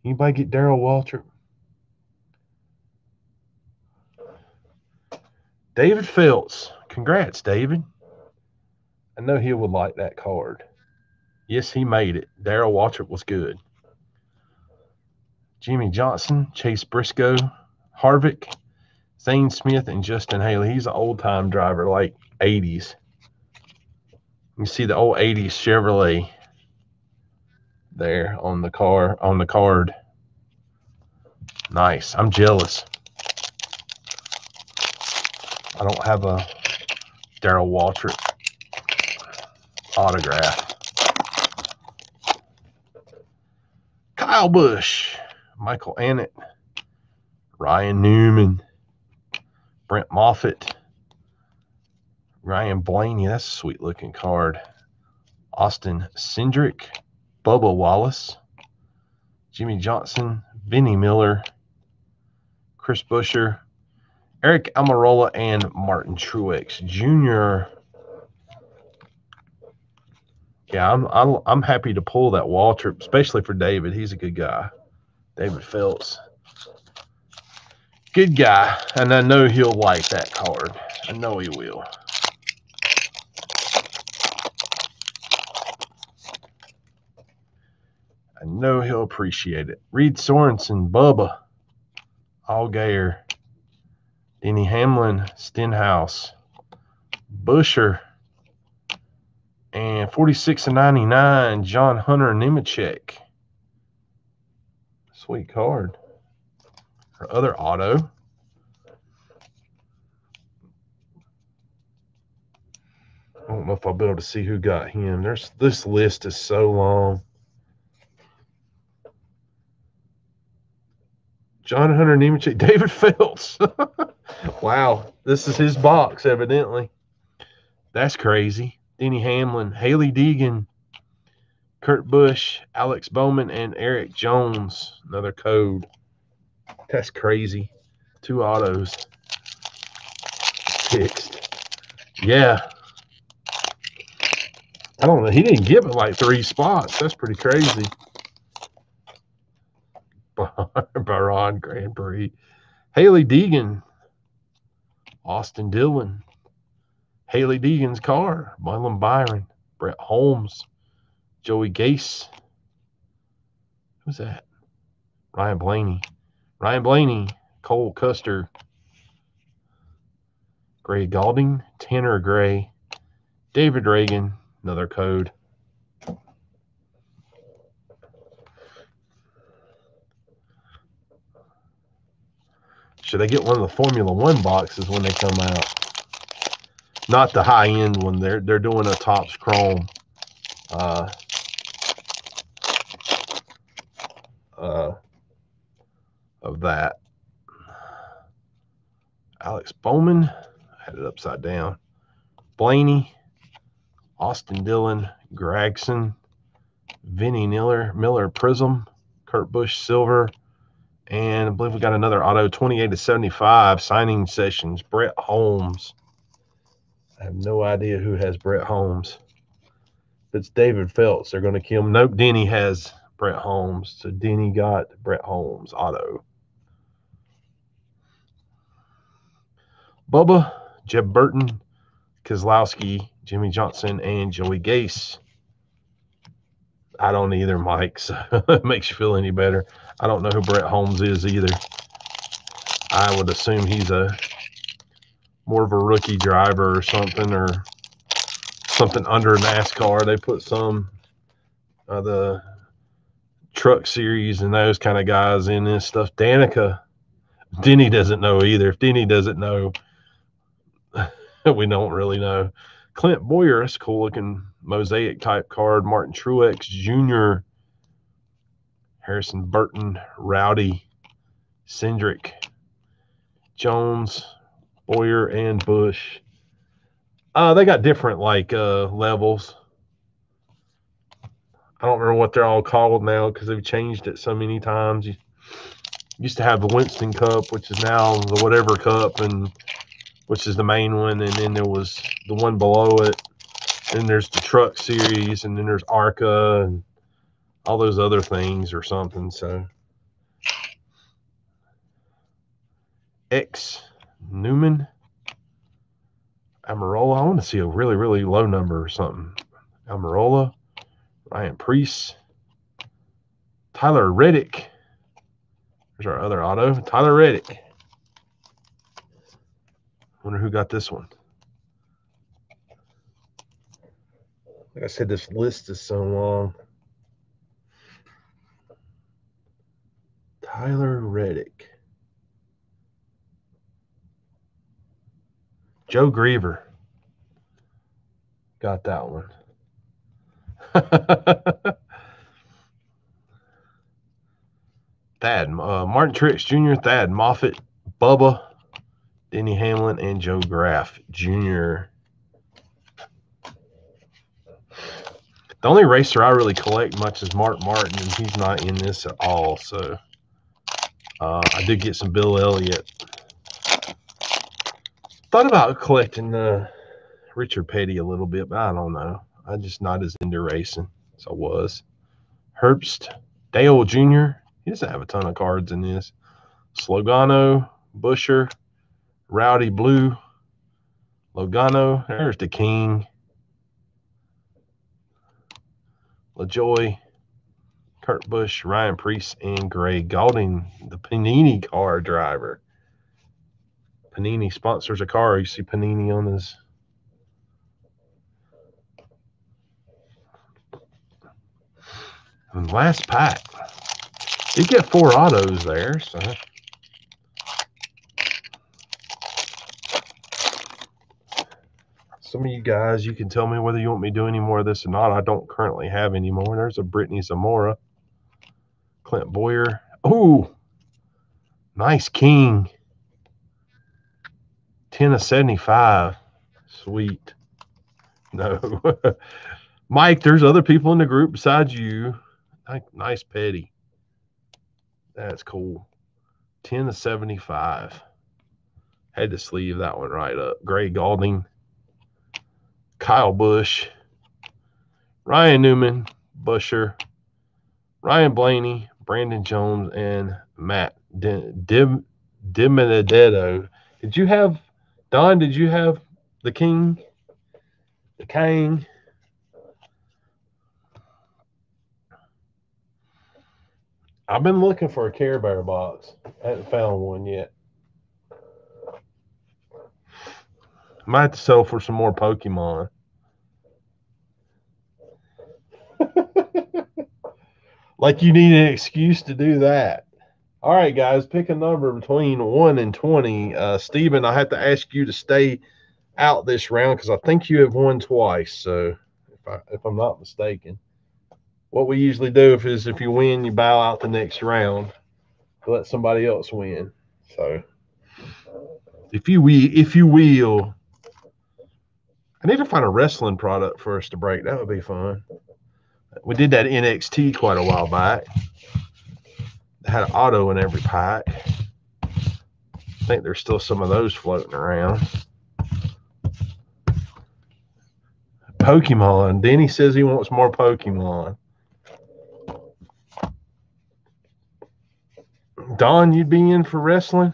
Anybody get Darrell Waltrip? David Phelps, Congrats, David. I know he would like that card. Yes, he made it. Darrell Waltrip was good. Jimmie Johnson, Chase Briscoe, Harvick, Zane Smith, and Justin Haley. He's an old time driver, like 80s. You see the old 80s Chevrolet there on the car on the card. Nice. I'm jealous. I don't have a Darrell Waltrip autograph. Kyle Busch, Michael Annett, Ryan Newman, Brett Moffitt, Ryan Blaney. That's a sweet looking card. Austin Cindric, Bubba Wallace, Jimmie Johnson, Vinnie Miller, Chris Buescher, Eric Almirola, and Martin Truex Jr. Yeah, I'm, I'm I'm happy to pull that Walter, especially for David. He's a good guy. David Phelps. Good guy. And I know he'll like that card. I know he will. I know he'll appreciate it. Reed Sorenson, Bubba, Allgaier, Denny Hamlin, Stenhouse, Buescher, and 46 and 99, John Hunter Nemechek. Sweet card. Our other auto. I don't know if I'll be able to see who got him. There's this list is so long. John Hunter Nemechek, David Phelps. wow, this is his box, evidently. That's crazy. Denny Hamlin, Hailie Deegan, Kurt Busch, Alex Bowman, and Erik Jones. Another code. That's crazy. Two autos fixed. Yeah. I don't know. He didn't give it like three spots. That's pretty crazy. Baron Grand Prix. Hailie Deegan. Austin Dillon. Hailie Deegan's car. Marlon Byron. Brett Holmes. Joey Gase. Who's that? Ryan Blaney. Ryan Blaney. Cole Custer. Gray Gaulding. Tanner Gray. David Ragan, Another code. Should I get one of the Formula One boxes when they come out? Not the high end one. They're they're doing a Topps Chrome. Uh, uh, of that. Alex Bowman had it upside down. Blaney, Austin Dillon, Gregson, Vinnie Miller, Miller Prism, Kurt Busch Silver, and I believe we got another auto 28 to 75 signing sessions. Brett Holmes. I have no idea who has Brett Holmes. If it's David Phelps, they're going to kill him. Nope, Denny has Brett Holmes. So Denny got Brett Holmes auto. Bubba, Jeb Burton, Keselowski, Jimmie Johnson, and Joey Gase. I don't either, Mike. So it makes you feel any better. I don't know who Brett Holmes is either. I would assume he's a more of a rookie driver or something, or something under NASCAR. They put some of the truck series and those kind of guys in this stuff. Danica, Denny doesn't know either. If Denny doesn't know, we don't really know. Clint Bowyer, that's cool looking mosaic type card. Martin Truex Jr., Harrison Burton, Rowdy, Cindric, Jones, Bowyer, and Busch. Uh, they got different like uh, levels. I don't remember what they're all called now because they've changed it so many times. You used to have the Winston Cup, which is now the whatever Cup, and which is the main one, and then there was the one below it. Then there's the Truck Series, and then there's ARCA and all those other things or something. So X Newman, Almirola. I want to see a really, really low number or something. Almirola, Ryan Preece, Tyler Reddick. There's our other auto, Tyler Reddick. Wonder who got this one. Like I said, this list is so long. Tyler Reddick. Joe Griever. Got that one. Thad, uh, Martin Truex Jr., Thad Moffitt, Bubba, Denny Hamlin, and Joe Graf Jr. The only racer I really collect much is Mark Martin, and he's not in this at all. So uh, I did get some Bill Elliott. Thought about collecting uh, Richard Petty a little bit, but I don't know. I'm just not as into racing as I was. Herbst, Dale Jr. He doesn't have a ton of cards in this. Slogano, Busher, Rowdy Blue, Logano. There's the King. LaJoie, Kurt Busch, Ryan Preece, and Greg Gaulding, the Panini car driver. Panini sponsors a car. You see Panini on his. And last pack. You get four autos there, so. Some of you guys, you can tell me whether you want me to do any more of this or not. I don't currently have any more. There's a Brittney Zamora. Clint Bowyer. Oh, nice king. 10 of 75. Sweet. No. Mike, there's other people in the group besides you. Nice petty. That's cool. 10 to 75. Had to sleeve that one right up. Gray Gaulding. Kyle Busch. Ryan Newman. Busher. Ryan Blaney. Brandon Jones. And Matt Dim DiBenedetto. Did you have Don, did you have the king? The king? I've been looking for a Care Bear box. I haven't found one yet. Might have to sell for some more Pokemon. like you need an excuse to do that. All right, guys, pick a number between 1 and 20. Uh, Steven, I have to ask you to stay out this round because I think you have won twice. So, if, I, if I'm not mistaken what we usually do if is if you win, you bow out the next round to let somebody else win. So if you we if you will, I need to find a wrestling product for us to break. That would be fun. We did that NXT quite a while back. Had an auto in every pack. I think there's still some of those floating around. Pokemon. Denny says he wants more Pokemon. Don, you'd be in for wrestling?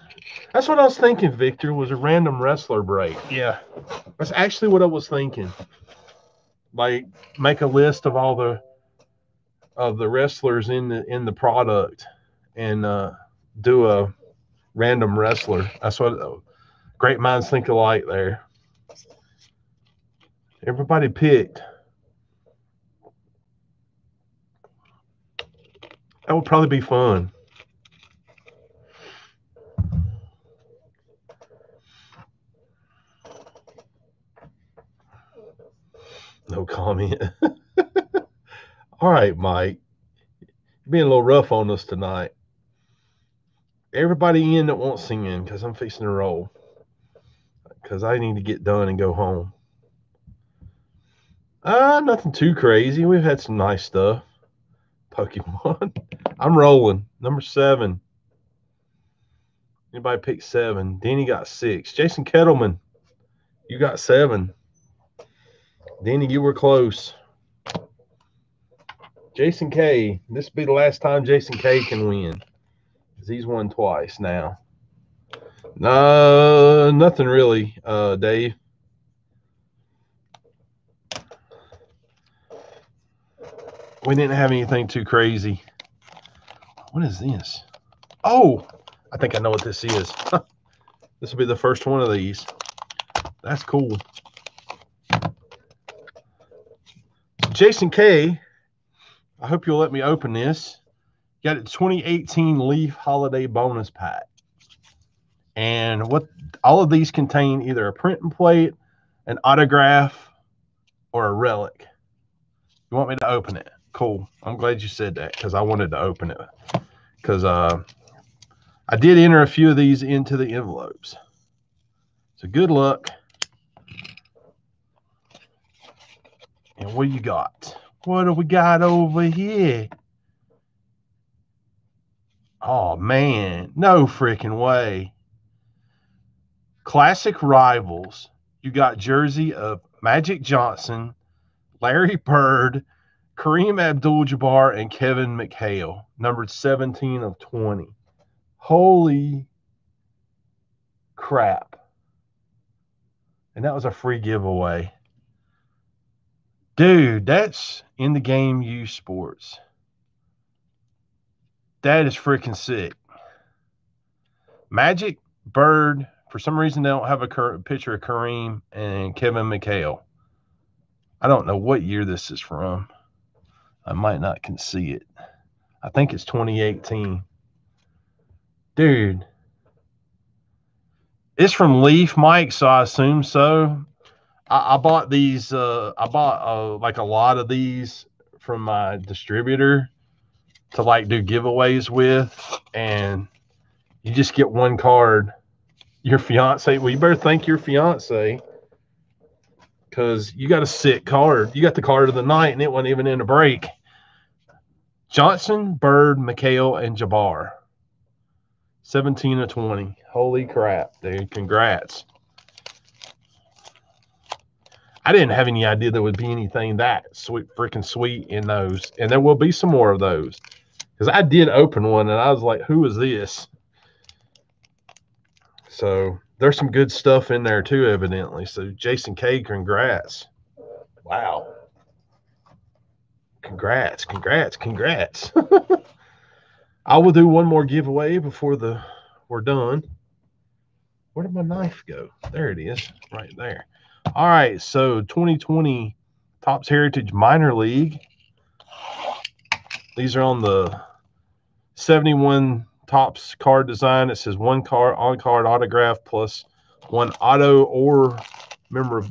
That's what I was thinking, Victor, was a random wrestler break. Yeah. That's actually what I was thinking. Like make a list of all the of the wrestlers in the in the product and uh, do a random wrestler. That's what uh, great minds think alike there. Everybody picked. That would probably be fun. No comment. All right, Mike. You're being a little rough on us tonight. Everybody in that won't sing in because I'm fixing to roll. Because I need to get done and go home. Uh, nothing too crazy. We've had some nice stuff. Pokemon. I'm rolling. Number seven. Anybody pick seven? Danny got six. Jason Kettleman, you got seven. Danny, you were close. Jason K. This will be the last time Jason K can win because he's won twice now. No, nothing really, uh, Dave. We didn't have anything too crazy. What is this? Oh, I think I know what this is. this will be the first one of these. That's cool. Jason K, I hope you'll let me open this. Got a 2018 Leaf Holiday Bonus Pack. And what all of these contain either a print and plate, an autograph, or a relic. You want me to open it? Cool. I'm glad you said that because I wanted to open it. Because uh, I did enter a few of these into the envelopes. So good luck. And what you got? What do we got over here? Oh man, no freaking way. Classic rivals. You got jersey of Magic Johnson, Larry Bird, Kareem Abdul Jabbar, and Kevin McHale, numbered 17 of 20. Holy crap. And that was a free giveaway. Dude, that's in the game U Sports. That is freaking sick. Magic, Bird, for some reason they don't have a picture of Kareem and Kevin McHale. I don't know what year this is from. I might not can see it. I think it's 2018. Dude. It's from Leaf Mike, so I assume so. I, I bought these. Uh, I bought uh, like a lot of these from my distributor to like do giveaways with, and you just get one card. Your fiance. Well, you better thank your fiance because you got a sick card. You got the card of the night, and it wasn't even in a break. Johnson, Bird, McHale, and Jabbar. 17 to 20. Holy crap, dude. Congrats. I didn't have any idea there would be anything that sweet, freaking sweet in those. And there will be some more of those. Because I did open one and I was like, who is this? So there's some good stuff in there too, evidently. So Jason K, congrats. Wow. Congrats, congrats, congrats. I will do one more giveaway before the we're done. Where did my knife go? There it is, right there. All right, so 2020 Topps Heritage Minor League. These are on the 71 Topps card design. It says one card on card autograph plus one auto or member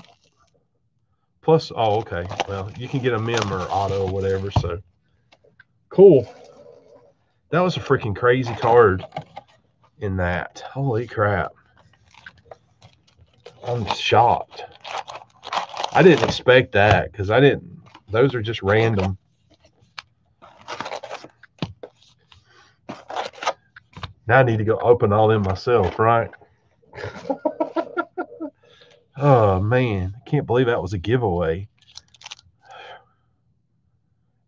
plus. Oh, okay. Well, you can get a mem or auto or whatever. So cool. That was a freaking crazy card in that. Holy crap. I'm shocked. I didn't expect that because I didn't. Those are just random. Now I need to go open all them myself, right? oh man, I can't believe that was a giveaway.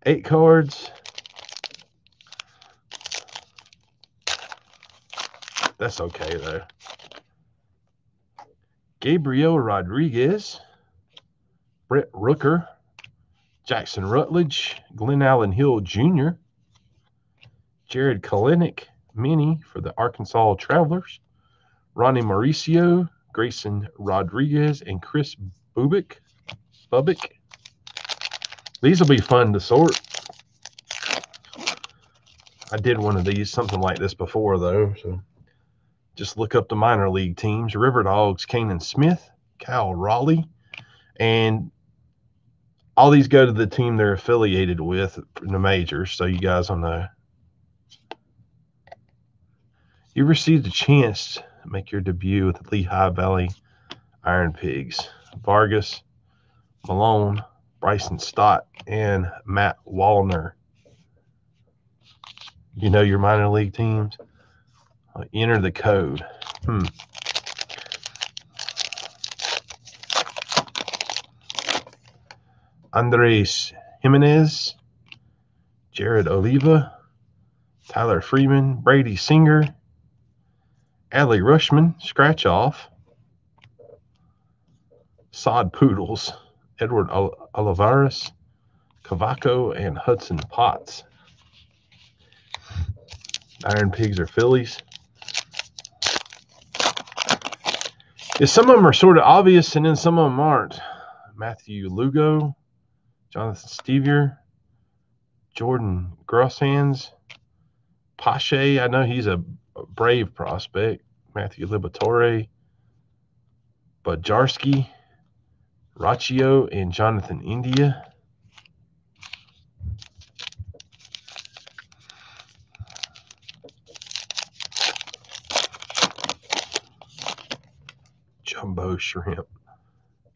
Eight cards. That's okay though. Gabriel Rodriguez, Brent Rooker, Jackson Rutledge, Glenallen Hill Jr., Jarred Kelenic, Mini for the Arkansas Travelers, Ronnie Mauricio, Grayson Rodriguez, and Kris Bubic. Bubic. These will be fun to sort. I did one of these, something like this before, though. So just look up the minor league teams. River Dogs, Canaan Smith, Cal Raleigh, and all these go to the team they're affiliated with in the majors. So you guys will know. You received a chance to make your debut with the Lehigh Valley Iron Pigs. Vargas, Malone, Bryson Stott, and Matt Wallner. You know your minor league teams? Enter the code. Hmm. Andres Jimenez, Jared Oliva, Tyler Freeman, Brady Singer, Adley Rutschman, scratch off, Sod Poodles, Edward Olivares, Cavaco and Hudson Potts. Iron Pigs are Phillies. Yeah, some of them are sort of obvious, and then some of them aren't. Matthew Lugo, Jonathan Stiever, Jordan Groshans, Pache. I know he's a brave prospect. Matthew Liberatore, Bajarski, Raccio, and Jonathan India. Jumbo Shrimp.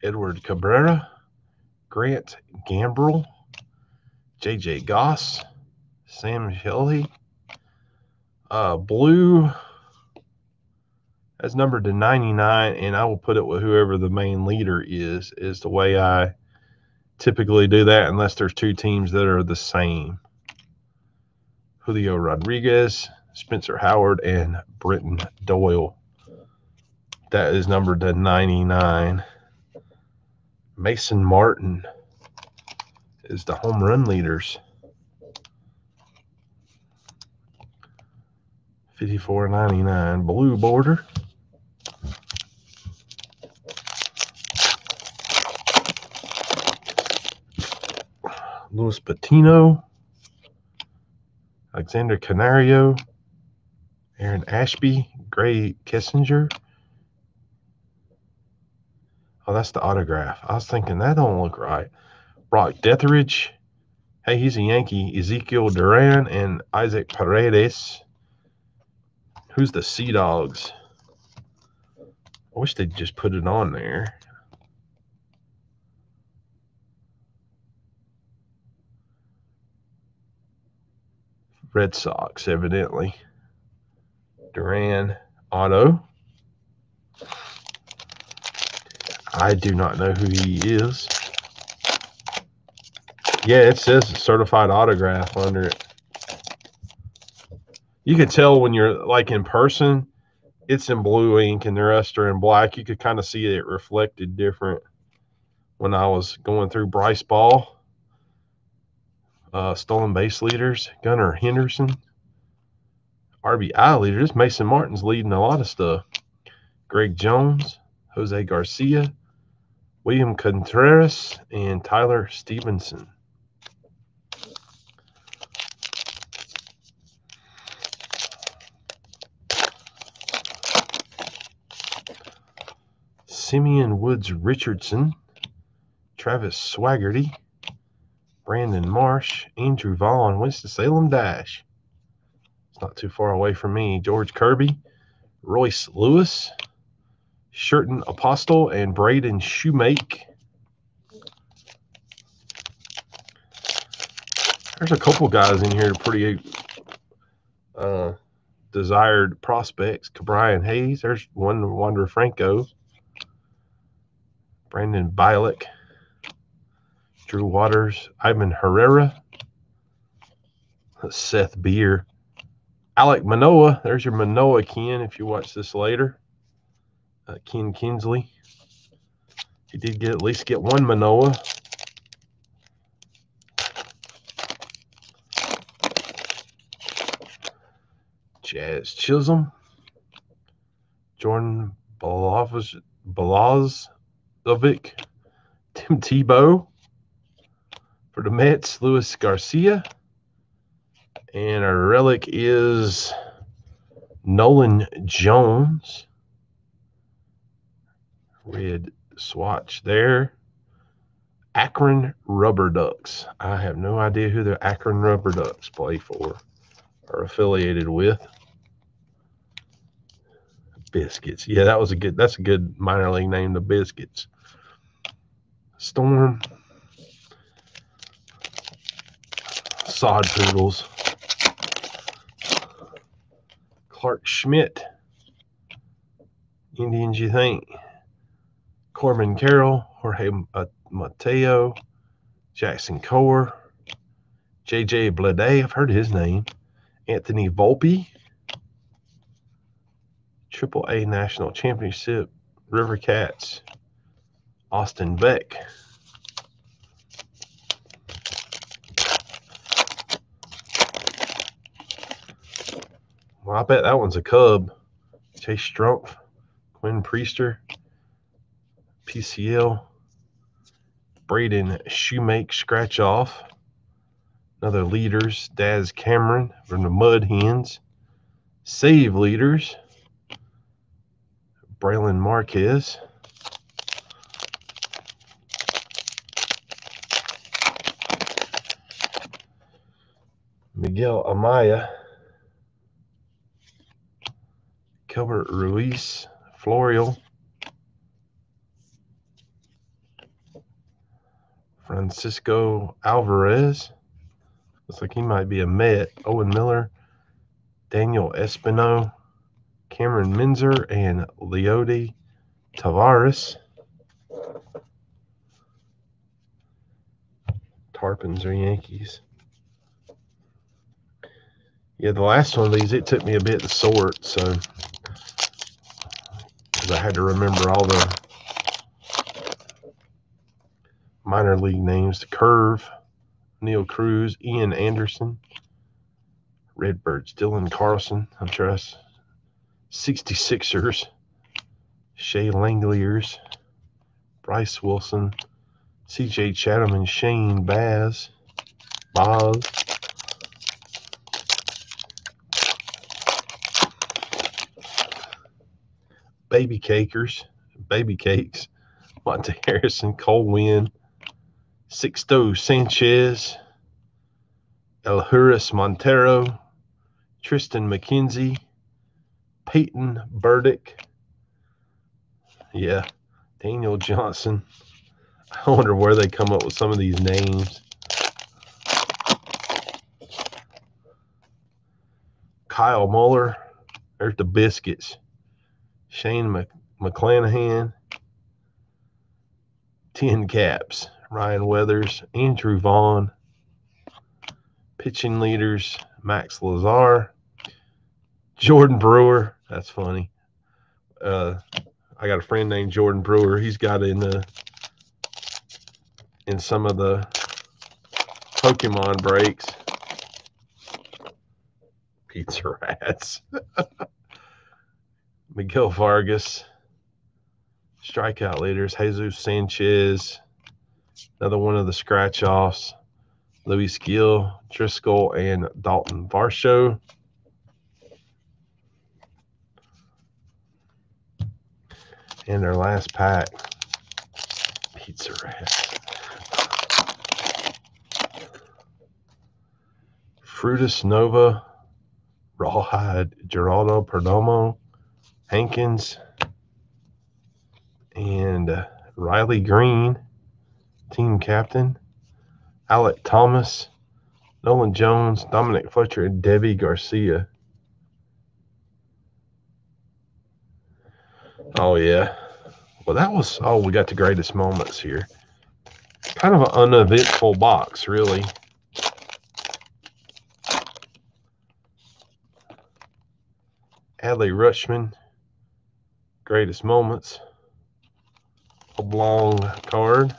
Edward Cabrera, Grant Gambrell, JJ Goss, Sam Shelley, uh, Blue that's numbered to 99, and I will put it with whoever the main leader is, is the way I typically do that, unless there's two teams that are the same. Julio Rodriguez, Spencer Howard, and Brenton Doyle. That is numbered to 99. Mason Martin is the home run leaders. 54.99 blue border. Luis Patino, Alexander Canario, Aaron Ashby, Grae Kessinger. Oh, that's the autograph. I was thinking that don't look right. Brock Deatherage. Hey, he's a Yankee. Ezekiel Duran and Isaac Paredes. Who's the Sea Dogs? I wish they'd just put it on there. Red Sox, evidently. Duran Otto. I do not know who he is. Yeah, it says certified autograph under it. You can tell when you're like in person, it's in blue ink and the rest are in black. You could kind of see it reflected different when I was going through Bryce Ball uh, stolen base leaders, Gunnar Henderson, RBI leaders. Mason Martin's leading a lot of stuff. Greg Jones, Jose Garcia, William Contreras, and Tyler Stephenson. Simeon Woods Richardson, Travis Swaggerty, Brandon Marsh, Andrew Vaughn, Winston-Salem Dash. It's not too far away from me. George Kirby, Royce Lewis, Sherten Apostel, and Braden Shewmake. There's a couple guys in here pretty uh, desired prospects. Ke'Bryan Hayes. There's one Wander Franco. Brandon Bielak. Drew Waters, Ivan Herrera, Seth Beer, Alek Manoah. There's your Manoah Ken if you watch this later. Uh, Ken Kinsley. He did get at least get one Manoah. Jazz Chisholm. Jordan Balazovic. Tim Tebow. For the Mets, Luis Garcia. And our relic is Nolan Jones. Red swatch there. Akron Rubber Ducks. I have no idea who the Akron Rubber Ducks play for or affiliated with. Biscuits. Yeah, that was a good that's a good minor league name, the Biscuits. Storm. sod poodles. Clark Schmidt. Indians, you think? Corbin Carroll, Jorge uh, Mateo, Jackson Kowar, JJ Bleday, I've heard his name, Anthony Volpe, Triple A National Championship, River Cats, Austin Beck. Well, I bet that one's a Cub. Chase Strumpf, Quinn Priester, PCL, Braden Shewmake Scratch Off, another Leaders, Daz Cameron from the Mud Hens, Save Leaders. Brailyn Marquez. Miguel Amaya, Gilbert Ruiz, Florial, Francisco Alvarez. Looks like he might be a Met. Owen Miller, Daniel Espino, Cameron Minzer, and Leody Taveras. Tarpons are Yankees. Yeah, the last one of these, it took me a bit to sort, so because I had to remember all the minor league names. The Curve, Neil Cruz, Ian Anderson, Redbirds, Dylan Carlson, I'm sure that's 66ers, Shea Langeliers, Bryce Wilson, CJ Chatham, and Shane Baz, Boz. Baby Cakers, Baby Cakes, Monte Harrison, Cole Winn, Sixto Sanchez, Elehuris Montero, Triston McKenzie, Peyton Burdick. Yeah, Daniel Johnson. I wonder where they come up with some of these names. Kyle Muller. There's the biscuits. Shane Mc, McClanahan. Ten caps. Ryan Weathers. Andrew Vaughn. Pitching leaders. Max Lazar. Jordan Brewer. That's funny. Uh, I got a friend named Jordan Brewer. He's got in the in some of the Pokemon breaks. Pizza rats. Miguel Vargas. Strikeout leaders. Jesus Sanchez. Another one of the scratch offs. Luis Gil, Driscoll, and Dalton Varsho. And our last pack, Pizza Rat. Frutus Nova, Rawhide, Geraldo Perdomo, Hankins, and uh, Riley Greene, team captain, Alek Thomas, Nolan Jones, Dominic Fletcher, and Debbie Garcia. Oh, yeah. Well, that was, oh, we got the greatest moments here. Kind of an uneventful box, really. Adley Rutschman, greatest moments. Oblong card.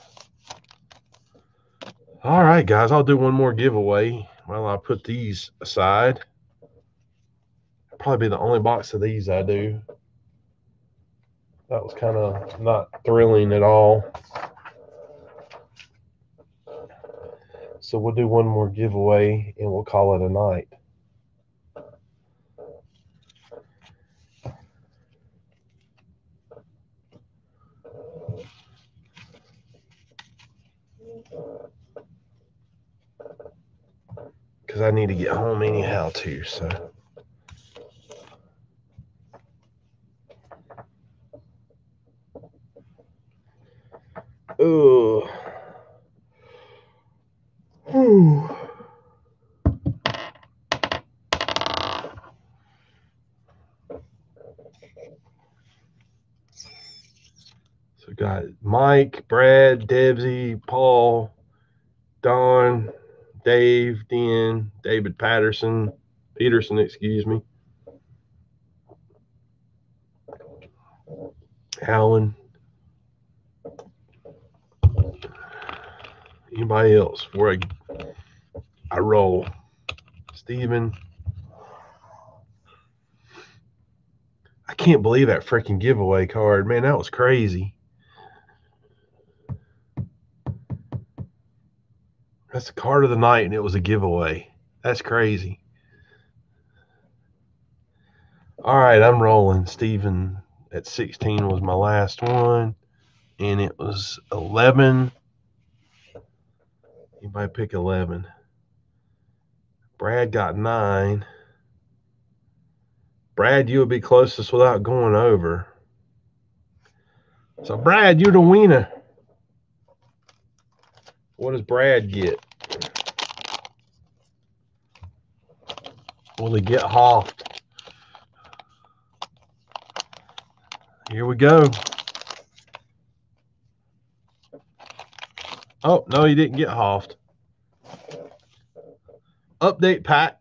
All right, guys, I'll do one more giveaway while I put these aside. Probably be the only box of these I do. That was kind of not thrilling at all. So we'll do one more giveaway and we'll call it a night. Because I need to get home anyhow, too. So. Ooh. Ooh. So got Mike, Brad, Debsy, Paul, Don, Dave, Den, David Patterson, Peterson, excuse me. Alan, anybody else before I, I roll? Stephen, I can't believe that freaking giveaway card, man. That was crazy. That's the card of the night, and it was a giveaway. That's crazy. All right, I'm rolling. Steven at 16 was my last one, and it was 11. Anybody pick 11? Brad got nine. Brad, you would be closest without going over. So, Brad, you're the winner. What does Brad get? Will he get Hoft? Here we go. Oh, no, he didn't get Hoft. Update pack.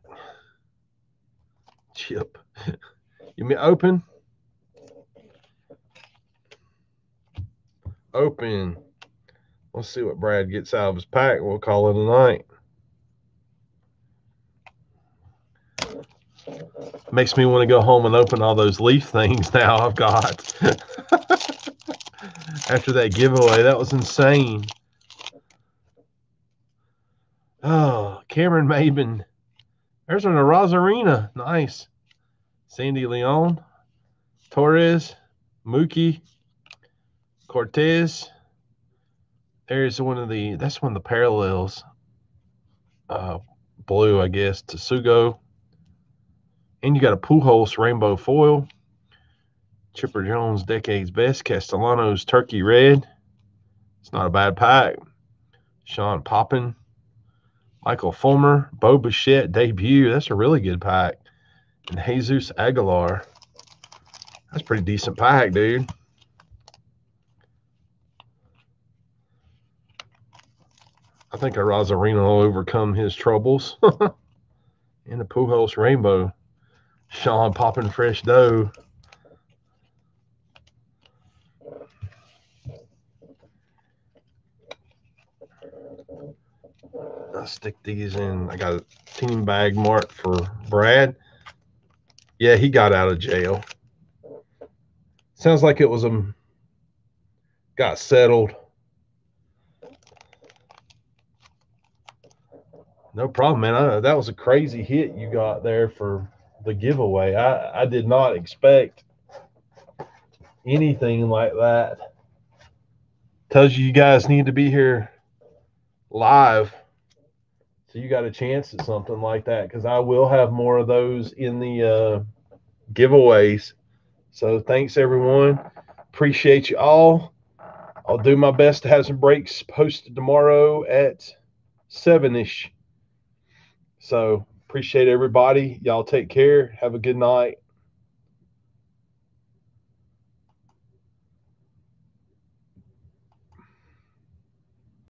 Chip. You mean open? Open. Let's see what Brad gets out of his pack. We'll call it a night. Makes me want to go home and open all those leaf things now I've got. After that giveaway, that was insane. Oh, Cameron Maybin. There's an Arozarena. Nice. Sandy Leon. Torres. Mookie. Cortez. There's one of the, that's one of the parallels. Uh, blue, I guess. To Sugo. And you got a Pujols rainbow foil. Chipper Jones, Decade's Best. Castellanos Turkey Red. It's not a bad pack. Sean Poppen. Michael Fulmer, Bo Bichette debut. That's a really good pack. And Jesus Aguilar. That's pretty decent pack, dude. I think Arozarena will overcome his troubles. and the Pujols Rainbow. Sean popping fresh dough. I'll stick these in. I got a team bag marked for Brad. Yeah, he got out of jail. Sounds like it was a um, got settled. No problem, man. I, that was a crazy hit you got there for the giveaway. I, I did not expect anything like that. Tells you you guys need to be here live so you got a chance at something like that because I will have more of those in the uh, giveaways. So thanks everyone. Appreciate you all. I'll do my best to have some breaks posted tomorrow at seven ish. So appreciate everybody. Y'all take care. Have a good night.